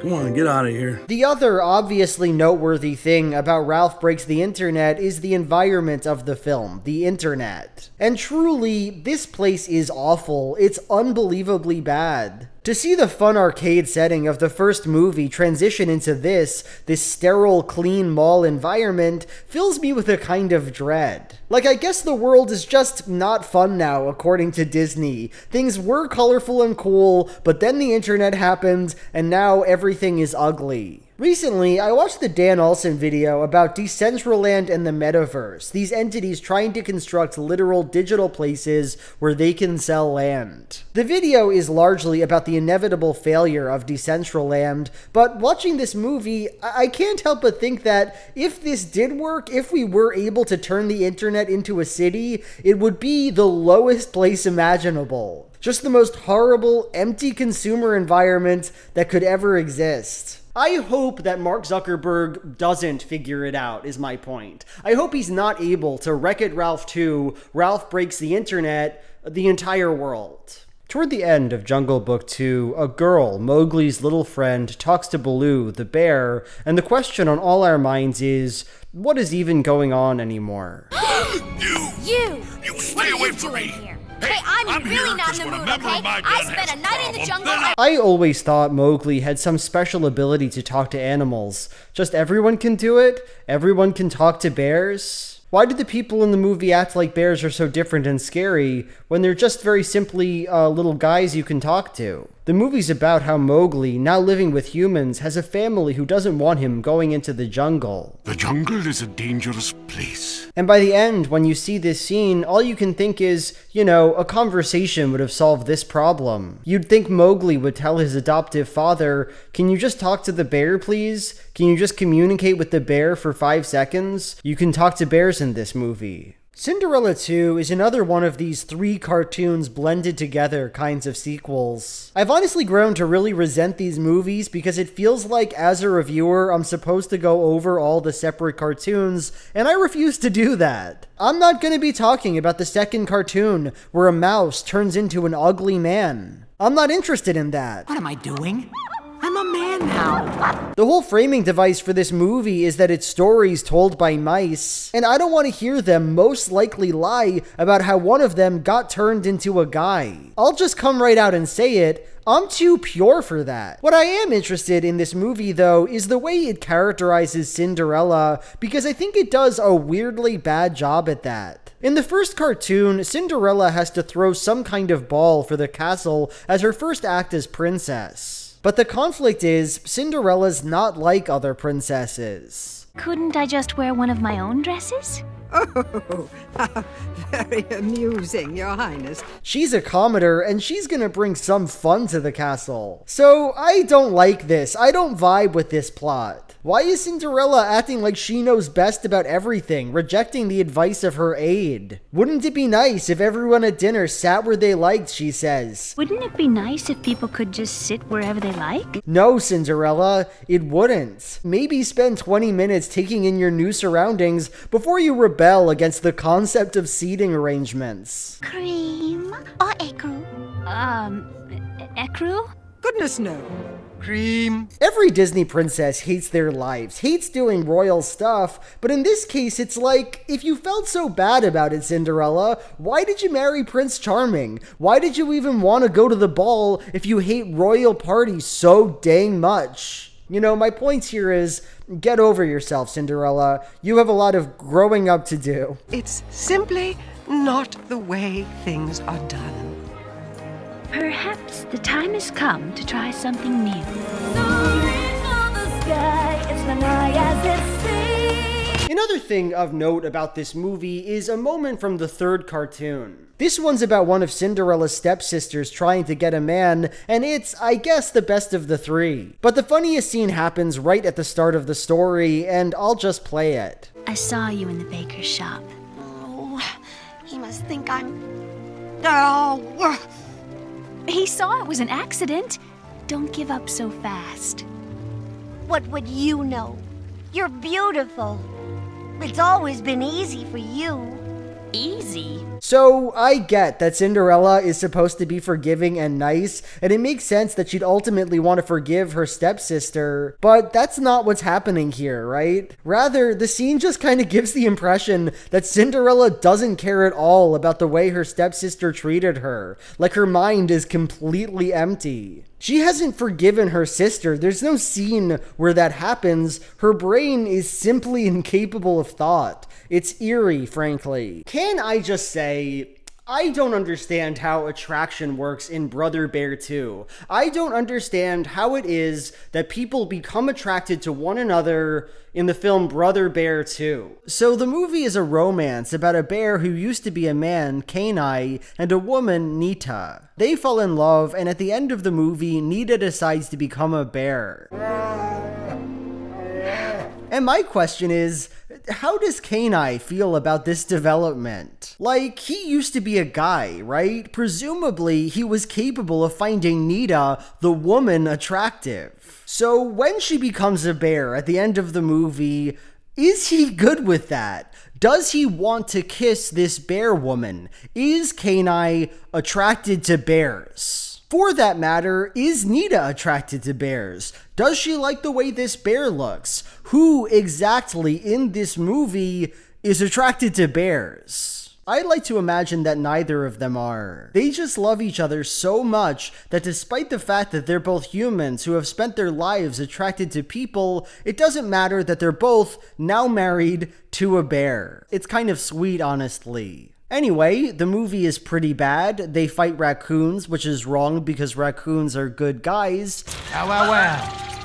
Come on, get out of here. The other obviously noteworthy thing about Ralph Breaks the Internet is the environment of the film, the internet. And truly, this place is awful. It's unbelievably bad. To see the fun arcade setting of the first movie transition into this, this sterile, clean mall environment, fills me with a kind of dread. Like, I guess the world is just not fun now, according to Disney. Things were colorful and cool, but then the internet happened, and now everything is ugly. Recently, I watched the Dan Olson video about Decentraland and the Metaverse, these entities trying to construct literal digital places where they can sell land. The video is largely about the inevitable failure of Decentraland, but watching this movie, I, I can't help but think that if this did work, if we were able to turn the internet into a city, it would be the lowest place imaginable. Just the most horrible, empty consumer environment that could ever exist. I hope that Mark Zuckerberg doesn't figure it out, is my point. I hope he's not able to Wreck It Ralph 2, Ralph Breaks the Internet, the entire world. Toward the end of Jungle Book 2, a girl, Mowgli's little friend, talks to Baloo, the bear, and the question on all our minds is what is even going on anymore? You! You! You stay away from me! Hey, I'm, I'm really here not 'cause in the mood, okay? I spent a night in the jungle. I- I always thought Mowgli had some special ability to talk to animals. Just everyone can do it? Everyone can talk to bears? Why do the people in the movie act like bears are so different and scary when they're just very simply uh, little guys you can talk to? The movie's about how Mowgli, now living with humans, has a family who doesn't want him going into the jungle. The jungle is a dangerous place. And by the end, when you see this scene, all you can think is, you know, a conversation would have solved this problem. You'd think Mowgli would tell his adoptive father, Can you just talk to the bear, please? Can you just communicate with the bear for five seconds? You can talk to bears in this movie. Cinderella 2 is another one of these three cartoons blended together kinds of sequels. I've honestly grown to really resent these movies because it feels like, as a reviewer, I'm supposed to go over all the separate cartoons, and I refuse to do that. I'm not going to be talking about the second cartoon where a mouse turns into an ugly man. I'm not interested in that. What am I doing? I'm a man now. The whole framing device for this movie is that it's stories told by mice, and I don't want to hear them most likely lie about how one of them got turned into a guy. I'll just come right out and say it. I'm too pure for that. What I am interested in this movie, though, is the way it characterizes Cinderella, because I think it does a weirdly bad job at that. In the first cartoon, Cinderella has to throw some kind of ball for the castle as her first act as princess. But the conflict is, Cinderella's not like other princesses. Couldn't I just wear one of my own dresses? Oh, very amusing, Your Highness. She's a commoner, and she's gonna bring some fun to the castle. So I don't like this. I don't vibe with this plot. Why is Cinderella acting like she knows best about everything, rejecting the advice of her aide? Wouldn't it be nice if everyone at dinner sat where they liked, she says. Wouldn't it be nice if people could just sit wherever they like? No, Cinderella, it wouldn't. Maybe spend 20 minutes taking in your new surroundings before you rebel against the concept of seating arrangements. Cream or ecru? Um, ecru? Goodness no. Cream. Every Disney princess hates their lives, hates doing royal stuff, but in this case, it's like, if you felt so bad about it, Cinderella, why did you marry Prince Charming? Why did you even want to go to the ball if you hate royal parties so dang much? You know, my point here is get over yourself, Cinderella. You have a lot of growing up to do. It's simply not the way things are done. Perhaps the time has come to try something new. Another thing of note about this movie is a moment from the third cartoon. This one's about one of Cinderella's stepsisters trying to get a man, and it's, I guess, the best of the three. But the funniest scene happens right at the start of the story, and I'll just play it. I saw you in the baker's shop. Oh, he must think I'm. Oh, He saw it was an accident. Don't give up so fast. What would you know? You're beautiful. It's always been easy for you. Easy? So, I get that Cinderella is supposed to be forgiving and nice, and it makes sense that she'd ultimately want to forgive her stepsister, but that's not what's happening here, right? Rather, the scene just kind of gives the impression that Cinderella doesn't care at all about the way her stepsister treated her, like her mind is completely empty. She hasn't forgiven her sister. There's no scene where that happens. Her brain is simply incapable of thought. It's eerie, frankly. Can I just say, I don't understand how attraction works in Brother Bear 2. I don't understand how it is that people become attracted to one another in the film Brother Bear 2. So the movie is a romance about a bear who used to be a man, Kenai, and a woman, Nita. They fall in love, and at the end of the movie, Nita decides to become a bear. And my question is, how does Kenai feel about this development? Like, he used to be a guy, right? Presumably, he was capable of finding Nita, the woman, attractive. So, when she becomes a bear at the end of the movie, is he good with that? Does he want to kiss this bear woman? Is Kenai attracted to bears? For that matter, is Nita attracted to bears? Does she like the way this bear looks? Who exactly in this movie is attracted to bears. I'd like to imagine that neither of them are. They just love each other so much that despite the fact that they're both humans who have spent their lives attracted to people, it doesn't matter that they're both now married to a bear. It's kind of sweet, honestly. Anyway, the movie is pretty bad. They fight raccoons, which is wrong because raccoons are good guys.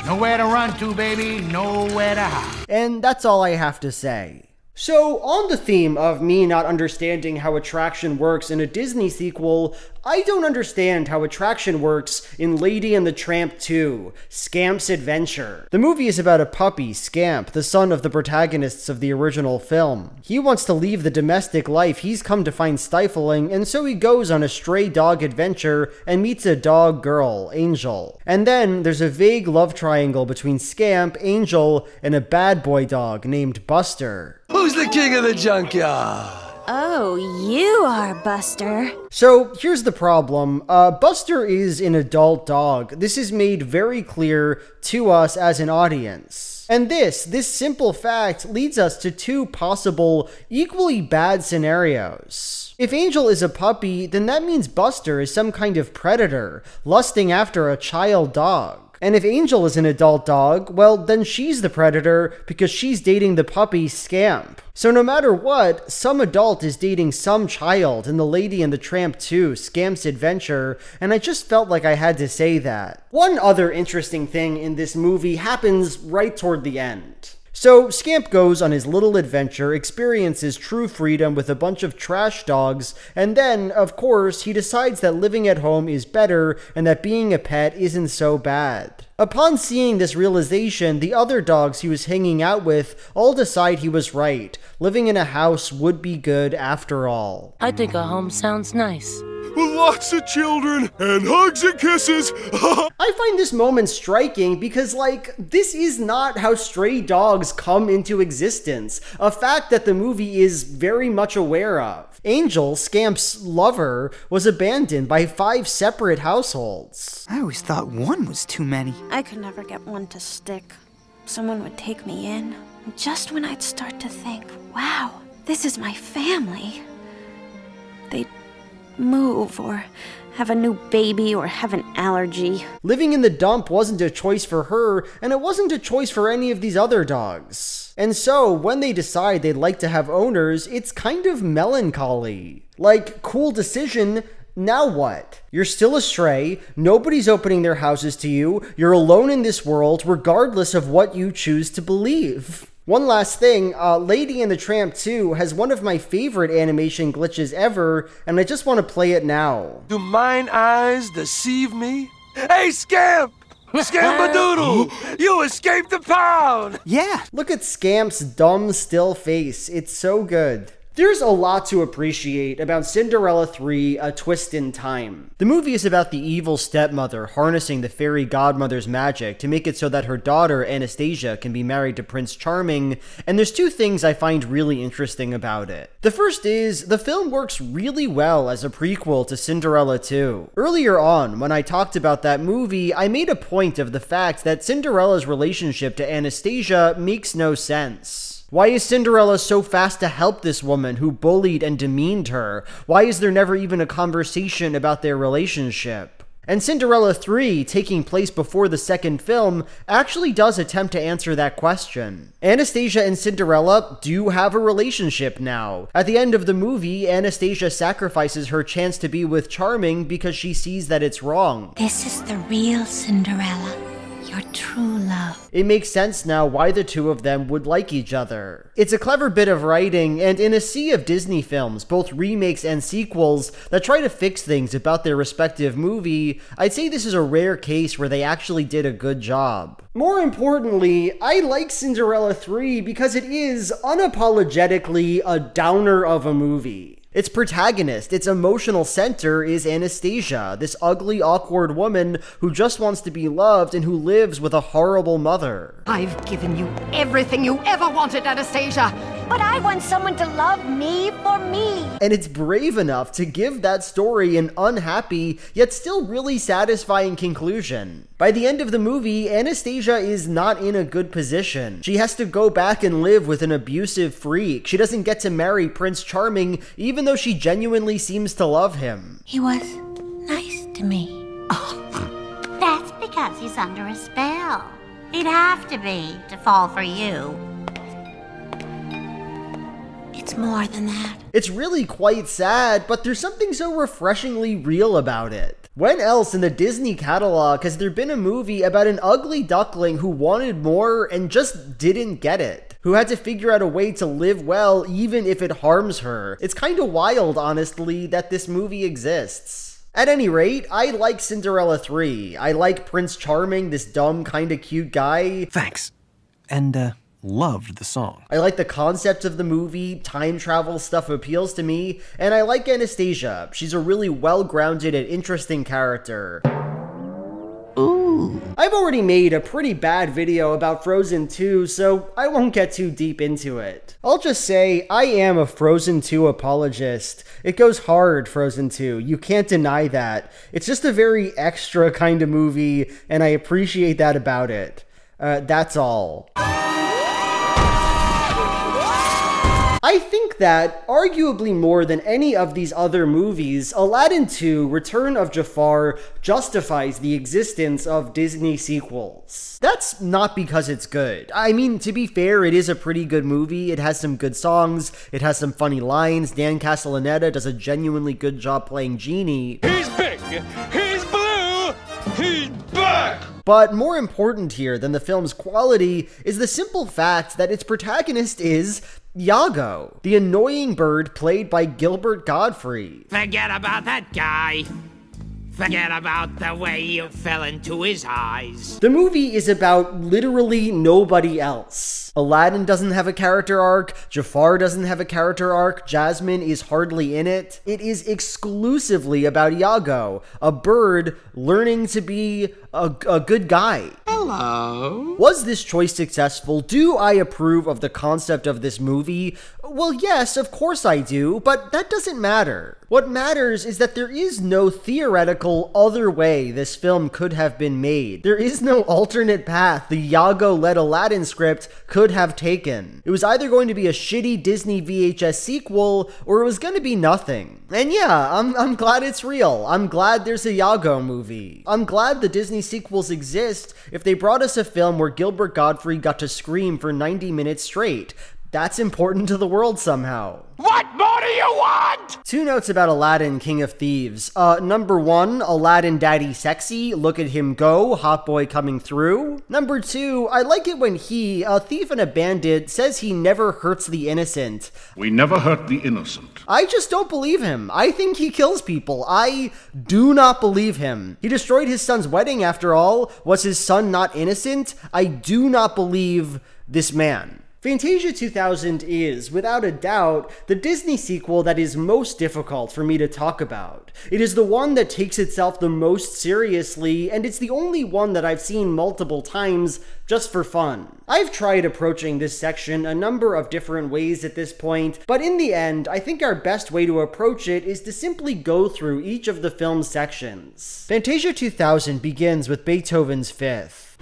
Nowhere to run to, baby. Nowhere to hide. And that's all I have to say. So, on the theme of me not understanding how attraction works in a Disney sequel, I don't understand how attraction works in Lady and the Tramp 2 Scamp's Adventure. The movie is about a puppy, Scamp, the son of the protagonists of the original film. He wants to leave the domestic life he's come to find stifling, and so he goes on a stray dog adventure and meets a dog girl, Angel. And then there's a vague love triangle between Scamp, Angel, and a bad boy dog named Buster. Who's the king of the junkyard? Oh, you are Buster. So here's the problem. Uh, Buster is an adult dog. This is made very clear to us as an audience. And this, this simple fact leads us to two possible, equally bad scenarios. If Angel is a puppy, then that means Buster is some kind of predator, lusting after a child dog. And if Angel is an adult dog, well, then she's the predator because she's dating the puppy Scamp. So no matter what, some adult is dating some child in The Lady and the Tramp 2 Scamp's Adventure, and I just felt like I had to say that. One other interesting thing in this movie happens right toward the end. So, Scamp goes on his little adventure, experiences true freedom with a bunch of trash dogs, and then, of course, he decides that living at home is better and that being a pet isn't so bad. Upon seeing this realization, the other dogs he was hanging out with all decide he was right. Living in a house would be good after all. I think a home sounds nice. With lots of children and hugs and kisses. I find this moment striking because, like, this is not how stray dogs come into existence, a fact that the movie is very much aware of. Angel, Scamp's lover, was abandoned by five separate households. I always thought one was too many. I could never get one to stick. Someone would take me in. Just when I'd start to think, wow, this is my family, they'd move or have a new baby or have an allergy. Living in the dump wasn't a choice for her, and it wasn't a choice for any of these other dogs. And so, when they decide they'd like to have owners, it's kind of melancholy. Like, cool decision, now what? You're still a stray, nobody's opening their houses to you, you're alone in this world, regardless of what you choose to believe. One last thing, uh, Lady and the Tramp 2 has one of my favorite animation glitches ever, and I just want to play it now. Do mine eyes deceive me? Hey, Scamp! Scampadoodle! you escaped the pound! Yeah. Look at Scamp's dumb, still face. It's so good. There's a lot to appreciate about Cinderella 3 A Twist in Time. The movie is about the evil stepmother harnessing the fairy godmother's magic to make it so that her daughter, Anastasia, can be married to Prince Charming, and there's two things I find really interesting about it. The first is, the film works really well as a prequel to Cinderella 2. Earlier on, when I talked about that movie, I made a point of the fact that Cinderella's relationship to Anastasia makes no sense. Why is Cinderella so fast to help this woman who bullied and demeaned her? Why is there never even a conversation about their relationship? And Cinderella 3, taking place before the second film, actually does attempt to answer that question. Anastasia and Cinderella do have a relationship now. At the end of the movie, Anastasia sacrifices her chance to be with Charming because she sees that it's wrong. This is the real Cinderella. Your true love. It makes sense now why the two of them would like each other. It's a clever bit of writing, and in a sea of Disney films, both remakes and sequels, that try to fix things about their respective movie, I'd say this is a rare case where they actually did a good job. More importantly, I like Cinderella 3 because it is unapologetically a downer of a movie. Its protagonist, its emotional center is Anastasia, this ugly, awkward woman who just wants to be loved and who lives with a horrible mother. I've given you everything you ever wanted, Anastasia. But I want someone to love me for me. And it's brave enough to give that story an unhappy, yet still really satisfying conclusion. By the end of the movie, Anastasia is not in a good position. She has to go back and live with an abusive freak. She doesn't get to marry Prince Charming, even though she genuinely seems to love him. He was nice to me. That's because he's under a spell. He'd have to be to fall for you. It's more than that. It's really quite sad, but there's something so refreshingly real about it. When else in the Disney catalog has there been a movie about an ugly duckling who wanted more and just didn't get it? Who had to figure out a way to live well even if it harms her? It's kind of wild, honestly, that this movie exists. At any rate, I like Cinderella 3. I like Prince Charming, this dumb, kinda cute guy. Thanks. And, uh, loved the song. I like the concept of the movie, time travel stuff appeals to me, and I like Anastasia. She's a really well grounded and interesting character. Ooh. I've already made a pretty bad video about Frozen 2, so I won't get too deep into it. I'll just say I am a Frozen 2 apologist. It goes hard, Frozen 2. You can't deny that. It's just a very extra kind of movie, and I appreciate that about it. Uh, that's all. I think that, arguably more than any of these other movies, Aladdin 2 Return of Jafar justifies the existence of Disney sequels. That's not because it's good. I mean, to be fair, it is a pretty good movie. It has some good songs, it has some funny lines. Dan Castellaneta does a genuinely good job playing Genie. He's big, he's blue, he's back! But more important here than the film's quality is the simple fact that its protagonist is Iago, the annoying bird played by Gilbert Gottfried. Forget about that guy. Forget about the way you fell into his eyes. The movie is about literally nobody else. Aladdin doesn't have a character arc, Jafar doesn't have a character arc, Jasmine is hardly in it. It is exclusively about Iago, a bird learning to be a, a good guy. Hello. Was this choice successful? Do I approve of the concept of this movie? Well, yes, of course I do, but that doesn't matter. What matters is that there is no theoretical other way this film could have been made. There is no alternate path the Iago led Aladdin script could have taken. It was either going to be a shitty Disney VHS sequel or it was going to be nothing. And yeah, I'm, I'm glad it's real. I'm glad there's a Iago movie. I'm glad the Disney sequels exist if they brought us a film where Gilbert Gottfried got to scream for 90 minutes straight. That's important to the world somehow. What more do you want? Two notes about Aladdin, King of Thieves. Uh, number one, Aladdin Daddy Sexy, look at him go, hot boy coming through. Number two, I like it when he, a thief and a bandit, says he never hurts the innocent. We never hurt the innocent. I just don't believe him. I think he kills people. I do not believe him. He destroyed his son's wedding after all. Was his son not innocent? I do not believe this man. Fantasia 2000 is, without a doubt, the Disney sequel that is most difficult for me to talk about. It is the one that takes itself the most seriously, and it's the only one that I've seen multiple times just for fun. I've tried approaching this section a number of different ways at this point, but in the end, I think our best way to approach it is to simply go through each of the film's sections. Fantasia 2000 begins with Beethoven's Fifth.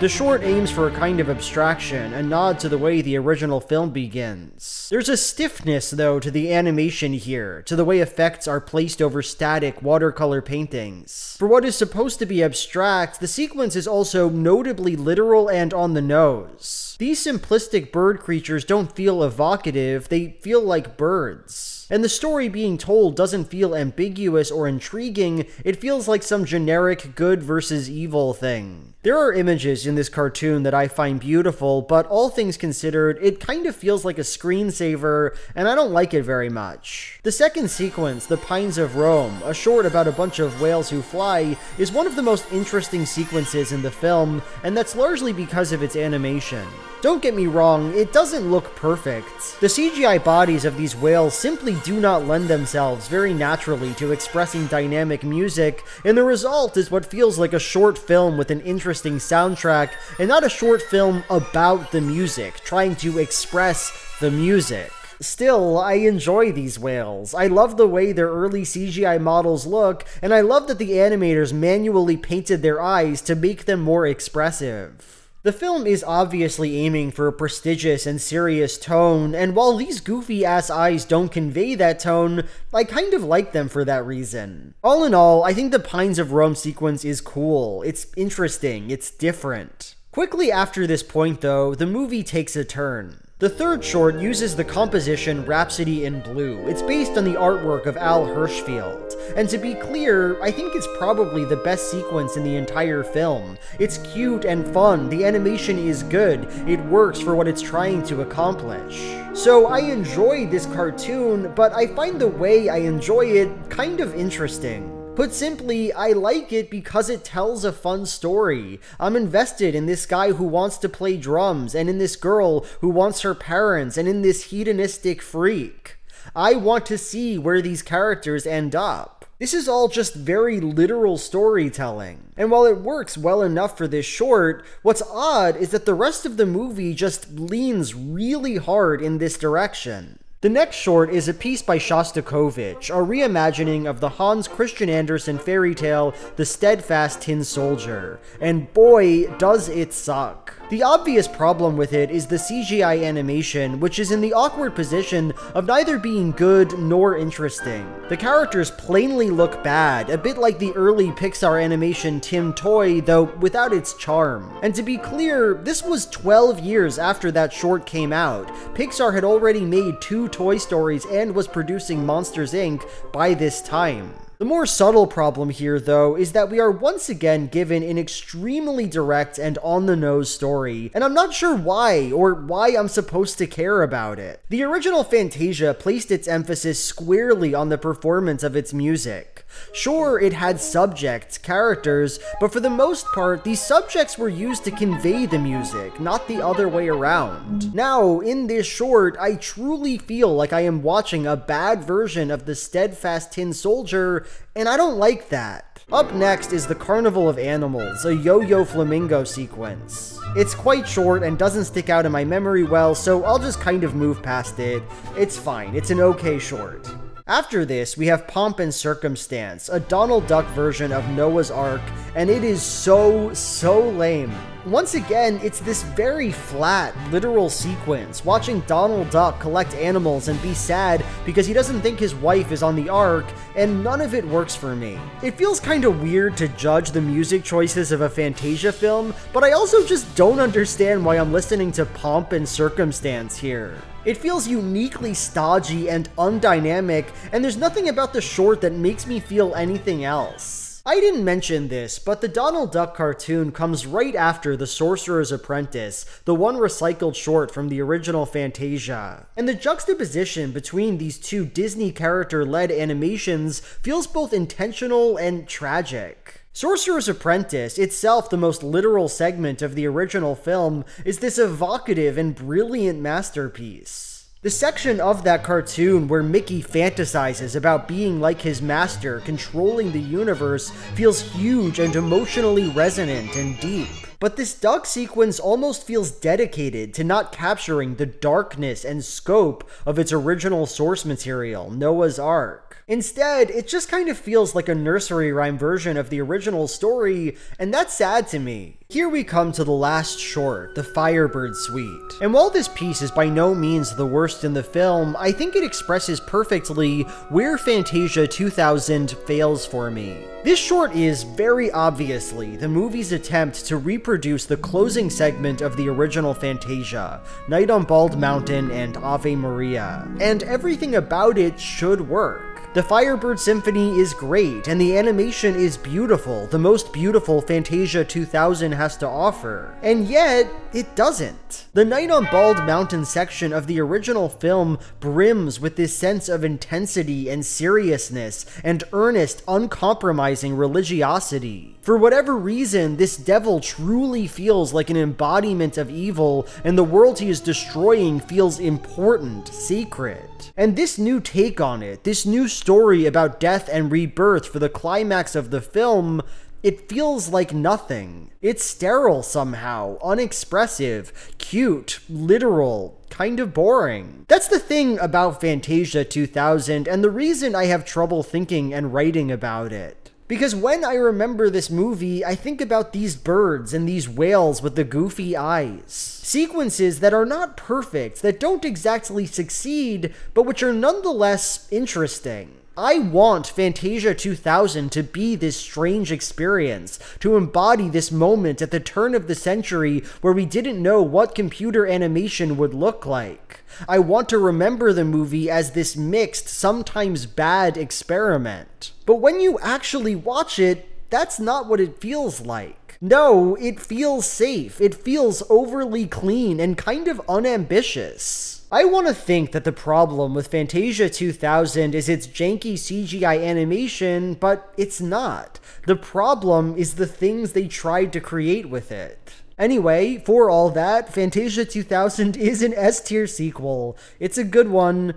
The short aims for a kind of abstraction, a nod to the way the original film begins. There's a stiffness, though, to the animation here, to the way effects are placed over static watercolor paintings. For what is supposed to be abstract, the sequence is also notably literal and on the nose. These simplistic bird creatures don't feel evocative, they feel like birds. And the story being told doesn't feel ambiguous or intriguing, it feels like some generic good versus evil thing. There are images in this cartoon that I find beautiful, but all things considered, it kind of feels like a screensaver, and I don't like it very much. The second sequence, The Pines of Rome, a short about a bunch of whales who fly, is one of the most interesting sequences in the film, and that's largely because of its animation. Don't get me wrong, it doesn't look perfect. The CGI bodies of these whales simply do not lend themselves very naturally to expressing dynamic music, and the result is what feels like a short film with an interesting soundtrack, and not a short film about the music, trying to express the music. Still, I enjoy these whales. I love the way their early CGI models look, and I love that the animators manually painted their eyes to make them more expressive. The film is obviously aiming for a prestigious and serious tone, and while these goofy ass eyes don't convey that tone, I kind of like them for that reason. All in all, I think the Pines of Rome sequence is cool, it's interesting, it's different. Quickly after this point, though, the movie takes a turn. The third short uses the composition Rhapsody in Blue. It's based on the artwork of Al Hirschfeld. And to be clear, I think it's probably the best sequence in the entire film. It's cute and fun, the animation is good, it works for what it's trying to accomplish. So I enjoy this cartoon, but I find the way I enjoy it kind of interesting. Put simply, I like it because it tells a fun story. I'm invested in this guy who wants to play drums, and in this girl who wants her parents, and in this hedonistic freak. I want to see where these characters end up. This is all just very literal storytelling. And while it works well enough for this short, what's odd is that the rest of the movie just leans really hard in this direction. The next short is a piece by Shostakovich, a reimagining of the Hans Christian Andersen fairy tale The Steadfast Tin Soldier, and boy, does it suck. The obvious problem with it is the CGI animation, which is in the awkward position of neither being good nor interesting. The characters plainly look bad, a bit like the early Pixar animation Tin Toy, though without its charm. And to be clear, this was 12 years after that short came out. Pixar had already made two Toy Stories and was producing Monsters Inc. by this time. The more subtle problem here, though, is that we are once again given an extremely direct and on the nose story, and I'm not sure why, or why I'm supposed to care about it. The original Fantasia placed its emphasis squarely on the performance of its music. Sure, it had subjects, characters, but for the most part, these subjects were used to convey the music, not the other way around. Now, in this short, I truly feel like I am watching a bad version of the Steadfast Tin Soldier, and I don't like that. Up next is the Carnival of Animals, a yo-yo flamingo sequence. It's quite short and doesn't stick out in my memory well, so I'll just kind of move past it. It's fine, it's an okay short. After this, we have Pomp and Circumstance, a Donald Duck version of Noah's Ark, and it is so, so lame. Once again, it's this very flat, literal sequence, watching Donald Duck collect animals and be sad because he doesn't think his wife is on the Ark, and none of it works for me. It feels kinda weird to judge the music choices of a Fantasia film, but I also just don't understand why I'm listening to Pomp and Circumstance here. It feels uniquely stodgy and undynamic, and there's nothing about the short that makes me feel anything else. I didn't mention this, but the Donald Duck cartoon comes right after The Sorcerer's Apprentice, the one recycled short from the original Fantasia. And the juxtaposition between these two Disney character led animations feels both intentional and tragic. Sorcerer's Apprentice, itself the most literal segment of the original film, is this evocative and brilliant masterpiece. The section of that cartoon where Mickey fantasizes about being like his master, controlling the universe, feels huge and emotionally resonant and deep. But this duck sequence almost feels dedicated to not capturing the darkness and scope of its original source material, Noah's Ark. Instead, it just kind of feels like a nursery rhyme version of the original story, and that's sad to me. Here we come to the last short, the Firebird Suite. And while this piece is by no means the worst in the film, I think it expresses perfectly where Fantasia 2000 fails for me. This short is, very obviously, the movie's attempt to reproduce the closing segment of the original Fantasia, Night on Bald Mountain and Ave Maria, and everything about it should work. The Firebird Symphony is great, and the animation is beautiful, the most beautiful Fantasia 2000 has to offer. And yet, it doesn't. The Night on Bald Mountain section of the original film brims with this sense of intensity and seriousness and earnest, uncompromising religiosity. For whatever reason, this devil truly feels like an embodiment of evil, and the world he is destroying feels important, sacred. And this new take on it, this new story about death and rebirth for the climax of the film, it feels like nothing. It's sterile somehow, unexpressive, cute, literal, kind of boring. That's the thing about Fantasia 2000, and the reason I have trouble thinking and writing about it. Because when I remember this movie, I think about these birds and these whales with the goofy eyes. Sequences that are not perfect, that don't exactly succeed, but which are nonetheless interesting. I want Fantasia 2000 to be this strange experience, to embody this moment at the turn of the century where we didn't know what computer animation would look like. I want to remember the movie as this mixed, sometimes bad experiment. But when you actually watch it, that's not what it feels like. No, it feels safe. It feels overly clean and kind of unambitious. I want to think that the problem with Fantasia 2000 is its janky CGI animation, but it's not. The problem is the things they tried to create with it. Anyway, for all that, Fantasia 2000 is an S tier sequel. It's a good one.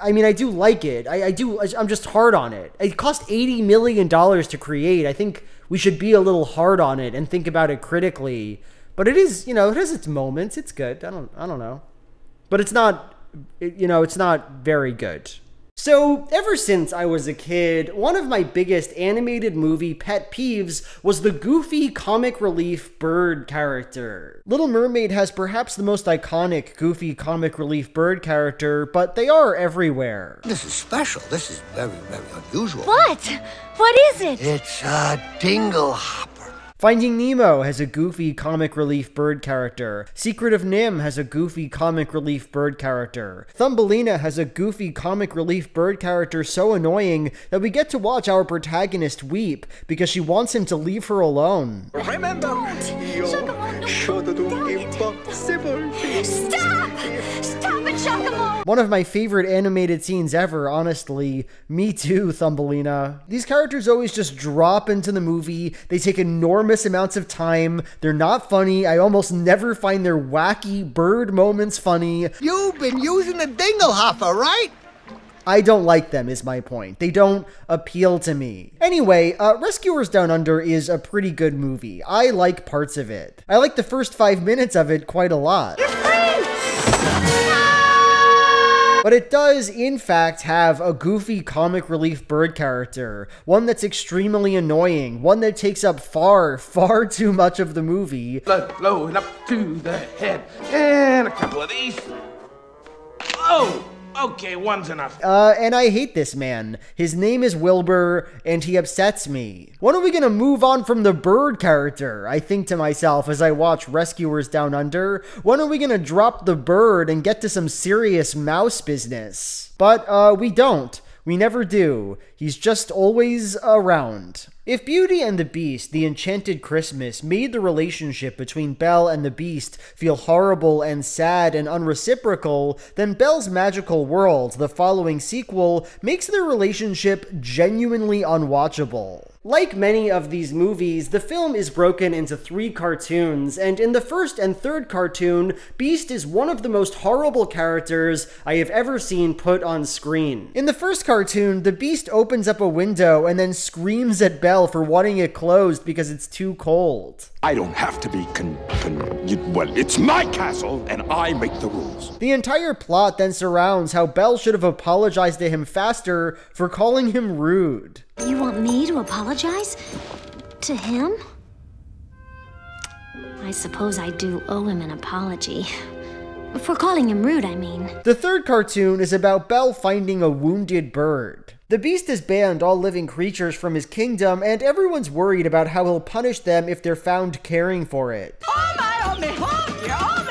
I mean, I do like it. I, I do. I'm just hard on it. It cost eighty million dollars to create. I think we should be a little hard on it and think about it critically. But it is, you know, it has its moments. It's good. I don't. I don't know. But it's not. You know, it's not very good. So, ever since I was a kid, one of my biggest animated movie pet peeves was the goofy comic relief bird character. Little Mermaid has perhaps the most iconic goofy comic relief bird character, but they are everywhere. This is special. This is very, very unusual. What? What is it? It's a dingle hopper. Finding Nemo has a goofy comic relief bird character. Secret of NIMH has a goofy comic relief bird character. Thumbelina has a goofy comic relief bird character so annoying that we get to watch our protagonist weep because she wants him to leave her alone. Remember, Stop! Stop it, Jacquimo! One of my favorite animated scenes ever, honestly. Me too, Thumbelina. These characters always just drop into the movie. They take enormous amounts of time. They're not funny. I almost never find their wacky bird moments funny. You've been using the dingle hopper, right? I don't like them, is my point. They don't appeal to me. Anyway, uh, Rescuers Down Under is a pretty good movie. I like parts of it. I like the first five minutes of it quite a lot. But it does, in fact, have a goofy comic relief bird character. One that's extremely annoying. One that takes up far, far too much of the movie. Blood flowing up to the head. And a couple of these. Oh! Okay, one's enough. Uh, and I hate this man. His name is Wilbur, and he upsets me. When are we gonna move on from the bird character? I think to myself as I watch Rescuers Down Under. When are we gonna drop the bird and get to some serious mouse business? But, uh, we don't. We never do. He's just always around. If Beauty and the Beast, The Enchanted Christmas, made the relationship between Belle and the Beast feel horrible and sad and unreciprocal, then Belle's Magical World, the following sequel, makes their relationship genuinely unwatchable. Like many of these movies, the film is broken into three cartoons, and in the first and third cartoon, Beast is one of the most horrible characters I have ever seen put on screen. In the first cartoon, the Beast opens up a window and then screams at Belle for wanting it closed because it's too cold. I don't have to be con. con well, it's my castle, and I make the rules. The entire plot then surrounds how Belle should have apologized to him faster for calling him rude. You want me to apologize? To him? I suppose I do owe him an apology. For calling him rude, I mean. The third cartoon is about Belle finding a wounded bird. The beast has banned all living creatures from his kingdom, and everyone's worried about how he'll punish them if they're found caring for it. Oh my, oh me, oh, oh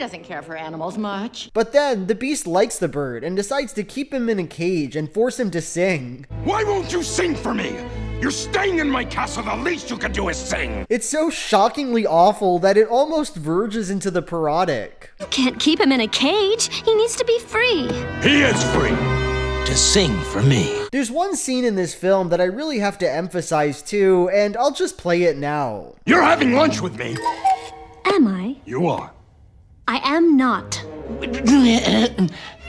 doesn't care for animals much. But then the beast likes the bird and decides to keep him in a cage and force him to sing. Why won't you sing for me? You're staying in my castle. The least you can do is sing. It's so shockingly awful that it almost verges into the parodic. You can't keep him in a cage. He needs to be free. He is free to sing for me. There's one scene in this film that I really have to emphasize too, and I'll just play it now. You're having lunch with me. Am I? You are. I am not.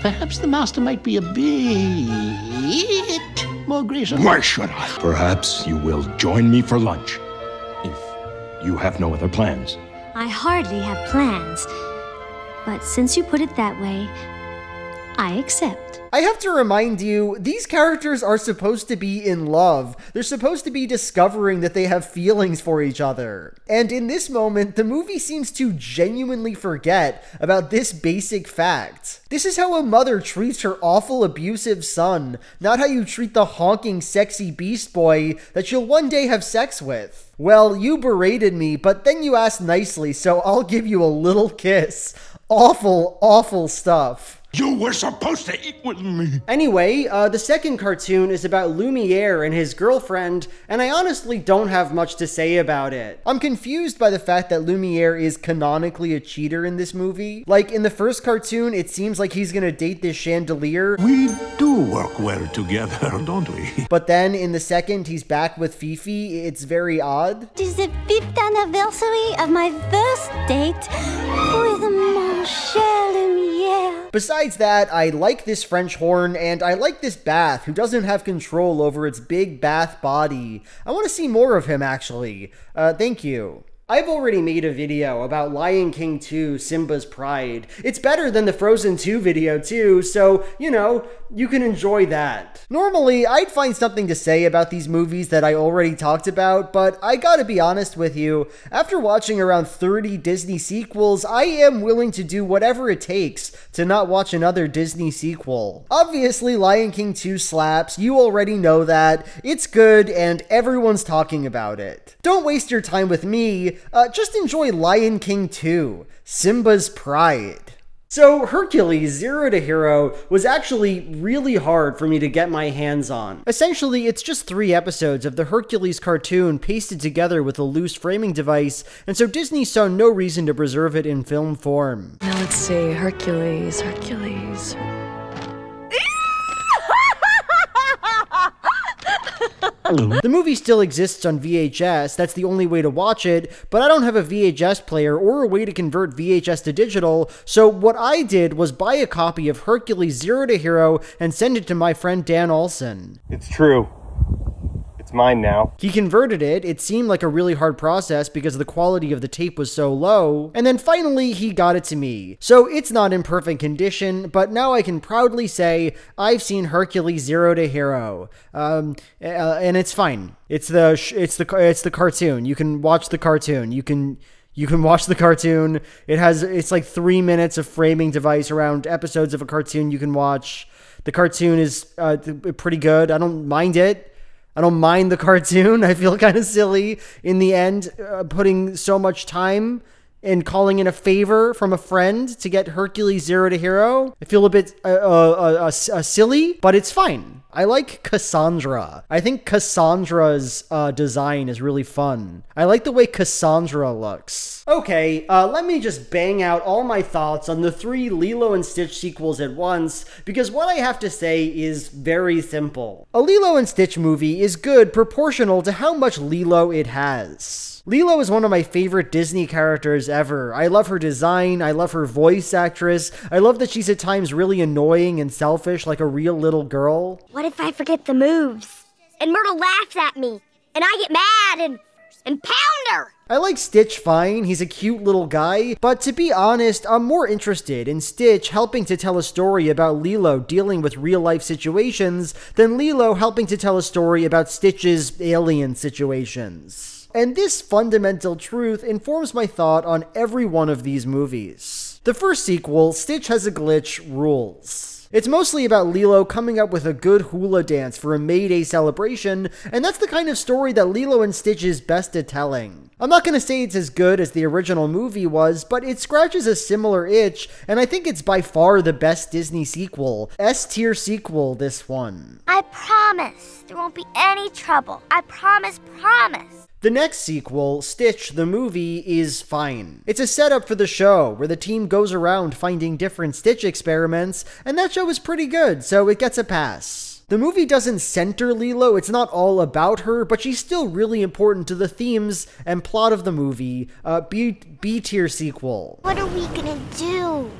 Perhaps the master might be a bit more gracious. Why should I? Perhaps you will join me for lunch. If you have no other plans. I hardly have plans. But since you put it that way, I accept. I have to remind you, these characters are supposed to be in love. They're supposed to be discovering that they have feelings for each other. And in this moment, the movie seems to genuinely forget about this basic fact. This is how a mother treats her awful abusive son, not how you treat the honking sexy beast boy that you'll one day have sex with. Well, you berated me, but then you asked nicely, so I'll give you a little kiss. Awful, awful stuff. You were supposed to eat with me. Anyway, uh, the second cartoon is about Lumiere and his girlfriend, and I honestly don't have much to say about it. I'm confused by the fact that Lumiere is canonically a cheater in this movie. Like, in the first cartoon, it seems like he's gonna date this chandelier. We do work well together, don't we? But then in the second, he's back with Fifi. It's very odd. It is the fifth anniversary of my first date with mon cher Lumiere. Besides that, I like this French horn, and I like this Bath, who doesn't have control over its big Bath body. I want to see more of him, actually. Uh, thank you. I've already made a video about Lion King 2 Simba's Pride. It's better than the Frozen 2 video too, so, you know, you can enjoy that. Normally, I'd find something to say about these movies that I already talked about, but I gotta be honest with you, after watching around 30 Disney sequels, I am willing to do whatever it takes to not watch another Disney sequel. Obviously, Lion King 2 slaps, you already know that, it's good, and everyone's talking about it. Don't waste your time with me, uh, just enjoy Lion King 2, Simba's Pride. So, Hercules Zero to Hero was actually really hard for me to get my hands on. Essentially, it's just three episodes of the Hercules cartoon pasted together with a loose framing device, and so Disney saw no reason to preserve it in film form. Now let's see Hercules, Hercules. The movie still exists on VHS, that's the only way to watch it, but I don't have a VHS player or a way to convert VHS to digital, so what I did was buy a copy of Hercules Zero to Hero and send it to my friend Dan Olson. It's true. It's mine now. He converted it. It seemed like a really hard process because the quality of the tape was so low. And then finally, he got it to me. So it's not in perfect condition, but now I can proudly say I've seen Hercules Zero to Hero. Um, uh, and it's fine. It's the it's the it's the cartoon. You can watch the cartoon. You can you can watch the cartoon. It has it's like three minutes of framing device around episodes of a cartoon you can watch. The cartoon is uh, pretty good. I don't mind it. I don't mind the cartoon. I feel kind of silly in the end, uh, putting so much time and calling in a favor from a friend to get Hercules Zero to Hero. I feel a bit uh, uh, uh, silly, but it's fine. I like Cassandra. I think Cassandra's uh, design is really fun. I like the way Cassandra looks. Okay, uh, let me just bang out all my thoughts on the three Lilo and Stitch sequels at once, because what I have to say is very simple. A Lilo and Stitch movie is good proportional to how much Lilo it has. Lilo is one of my favorite Disney characters ever. I love her design, I love her voice actress, I love that she's at times really annoying and selfish like a real little girl. What if I forget the moves? And Myrtle laughs at me, and I get mad and and pound her. I like Stitch fine, he's a cute little guy, but to be honest, I'm more interested in Stitch helping to tell a story about Lilo dealing with real life situations than Lilo helping to tell a story about Stitch's alien situations. And this fundamental truth informs my thought on every one of these movies. The first sequel, Stitch Has a Glitch, rules. It's mostly about Lilo coming up with a good hula dance for a May Day celebration, and that's the kind of story that Lilo and Stitch is best at telling. I'm not to say it's as good as the original movie was, but it scratches a similar itch, and I think it's by far the best Disney sequel. S tier sequel, this one. I promise there won't be any trouble. I promise, promise. The next sequel, Stitch the movie, is fine. It's a setup for the show, where the team goes around finding different Stitch experiments, and that show is pretty good, so it gets a pass. The movie doesn't center Lilo, it's not all about her, but she's still really important to the themes and plot of the movie. Uh, B, B tier sequel. What are we gonna do?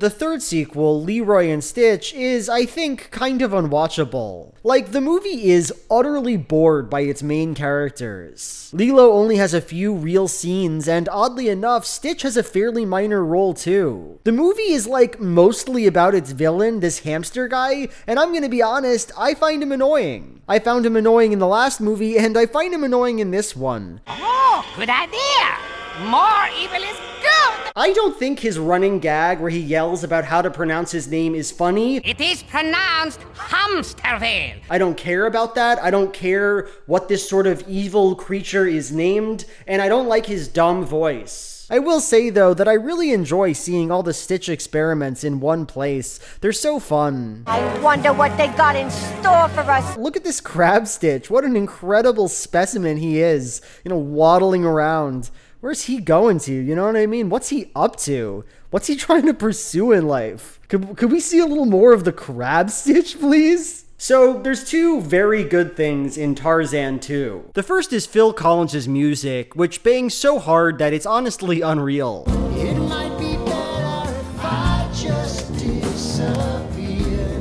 The third sequel, Leroy and Stitch, is, I think, kind of unwatchable. Like, the movie is utterly bored by its main characters. Lilo only has a few real scenes, and oddly enough, Stitch has a fairly minor role too. The movie is, like, mostly about its villain, this hamster guy, and I'm gonna be honest, I find him annoying. I found him annoying in the last movie, and I find him annoying in this one. Oh, good idea. More evil is good. I don't think his running gag where he yells about how to pronounce his name is funny. It is pronounced Hämsterviel. I don't care about that. I don't care what this sort of evil creature is named, and I don't like his dumb voice. I will say though that I really enjoy seeing all the Stitch experiments in one place. They're so fun. I wonder what they got in store for us. Look at this crab Stitch. What an incredible specimen he is. You know, waddling around. Where's he going to? You know what I mean? What's he up to? What's he trying to pursue in life? Could, could we see a little more of the crab Stitch, please? So, there's two very good things in Tarzan 2. The first is Phil Collins' music, which bangs so hard that it's honestly unreal.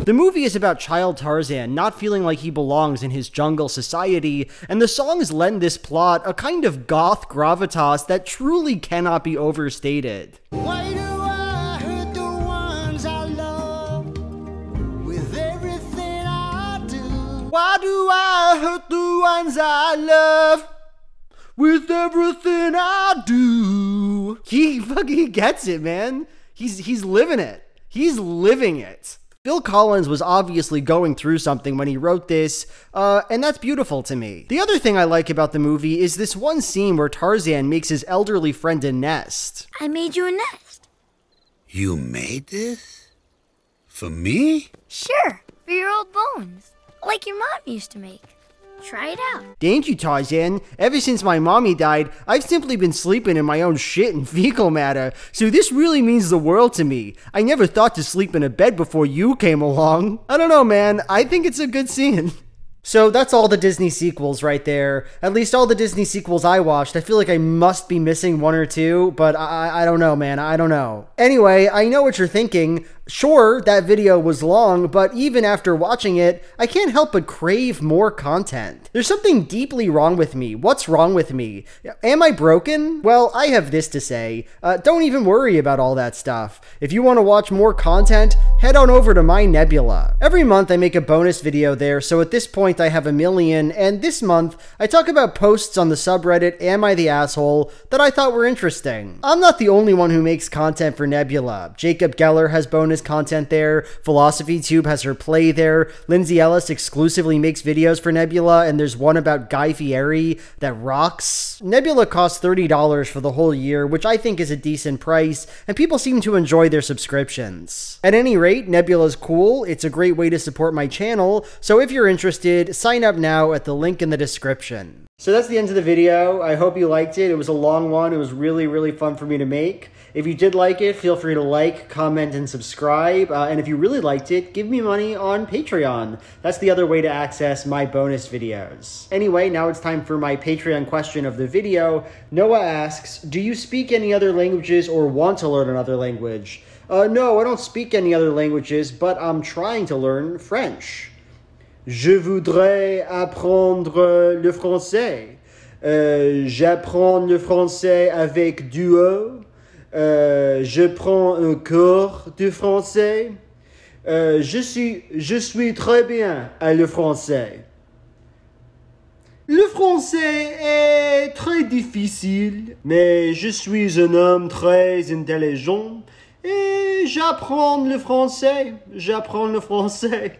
The movie is about child Tarzan not feeling like he belongs in his jungle society, and the songs lend this plot a kind of goth gravitas that truly cannot be overstated. Why do I hurt the ones I love with everything I do? Why do I hurt the ones I love? With everything I do. He fucking gets it, man. He's he's living it. He's living it. Phil Collins was obviously going through something when he wrote this, uh, and that's beautiful to me. The other thing I like about the movie is this one scene where Tarzan makes his elderly friend a nest. I made you a nest. You made this? For me? Sure, for your old bones. Like your mom used to make. Try it out. Thank you, Tarzan. Ever since my mommy died, I've simply been sleeping in my own shit and fecal matter, so this really means the world to me. I never thought to sleep in a bed before you came along. I don't know, man. I think it's a good scene. So that's all the Disney sequels right there. At least all the Disney sequels I watched. I feel like I must be missing one or two, but I, I don't know, man. I don't know. Anyway, I know what you're thinking. Sure, that video was long, but even after watching it, I can't help but crave more content. There's something deeply wrong with me. What's wrong with me? Am I broken? Well, I have this to say. Uh, don't even worry about all that stuff. If you want to watch more content, head on over to My Nebula. Every month I make a bonus video there, so at this point I have a million, and this month I talk about posts on the subreddit Am I the Asshole that I thought were interesting. I'm not the only one who makes content for Nebula. Jacob Geller has content there. Philosophy Tube has her play there. Lindsay Ellis exclusively makes videos for Nebula, and there's one about Guy Fieri that rocks. Nebula costs $30 for the whole year, which I think is a decent price, and people seem to enjoy their subscriptions. At any rate, Nebula's cool. It's a great way to support my channel, so if you're interested, sign up now at the link in the description. So that's the end of the video. I hope you liked it. It was a long one. It was really, really fun for me to make. If you did like it, feel free to like, comment, and subscribe. Uh, and if you really liked it, give me money on Patreon. That's the other way to access my bonus videos. Anyway, now it's time for my Patreon question of the video. Noah asks, do you speak any other languages or want to learn another language? Uh, no, I don't speak any other languages, but I'm trying to learn French. Je voudrais apprendre le français. Euh, J'apprends le français avec Duo. Euh, je prends un cours de français. Euh, je, suis, je suis très bien à le français. Le français est très difficile, mais je suis un homme très intelligent et J'apprends le français. J'apprends le français.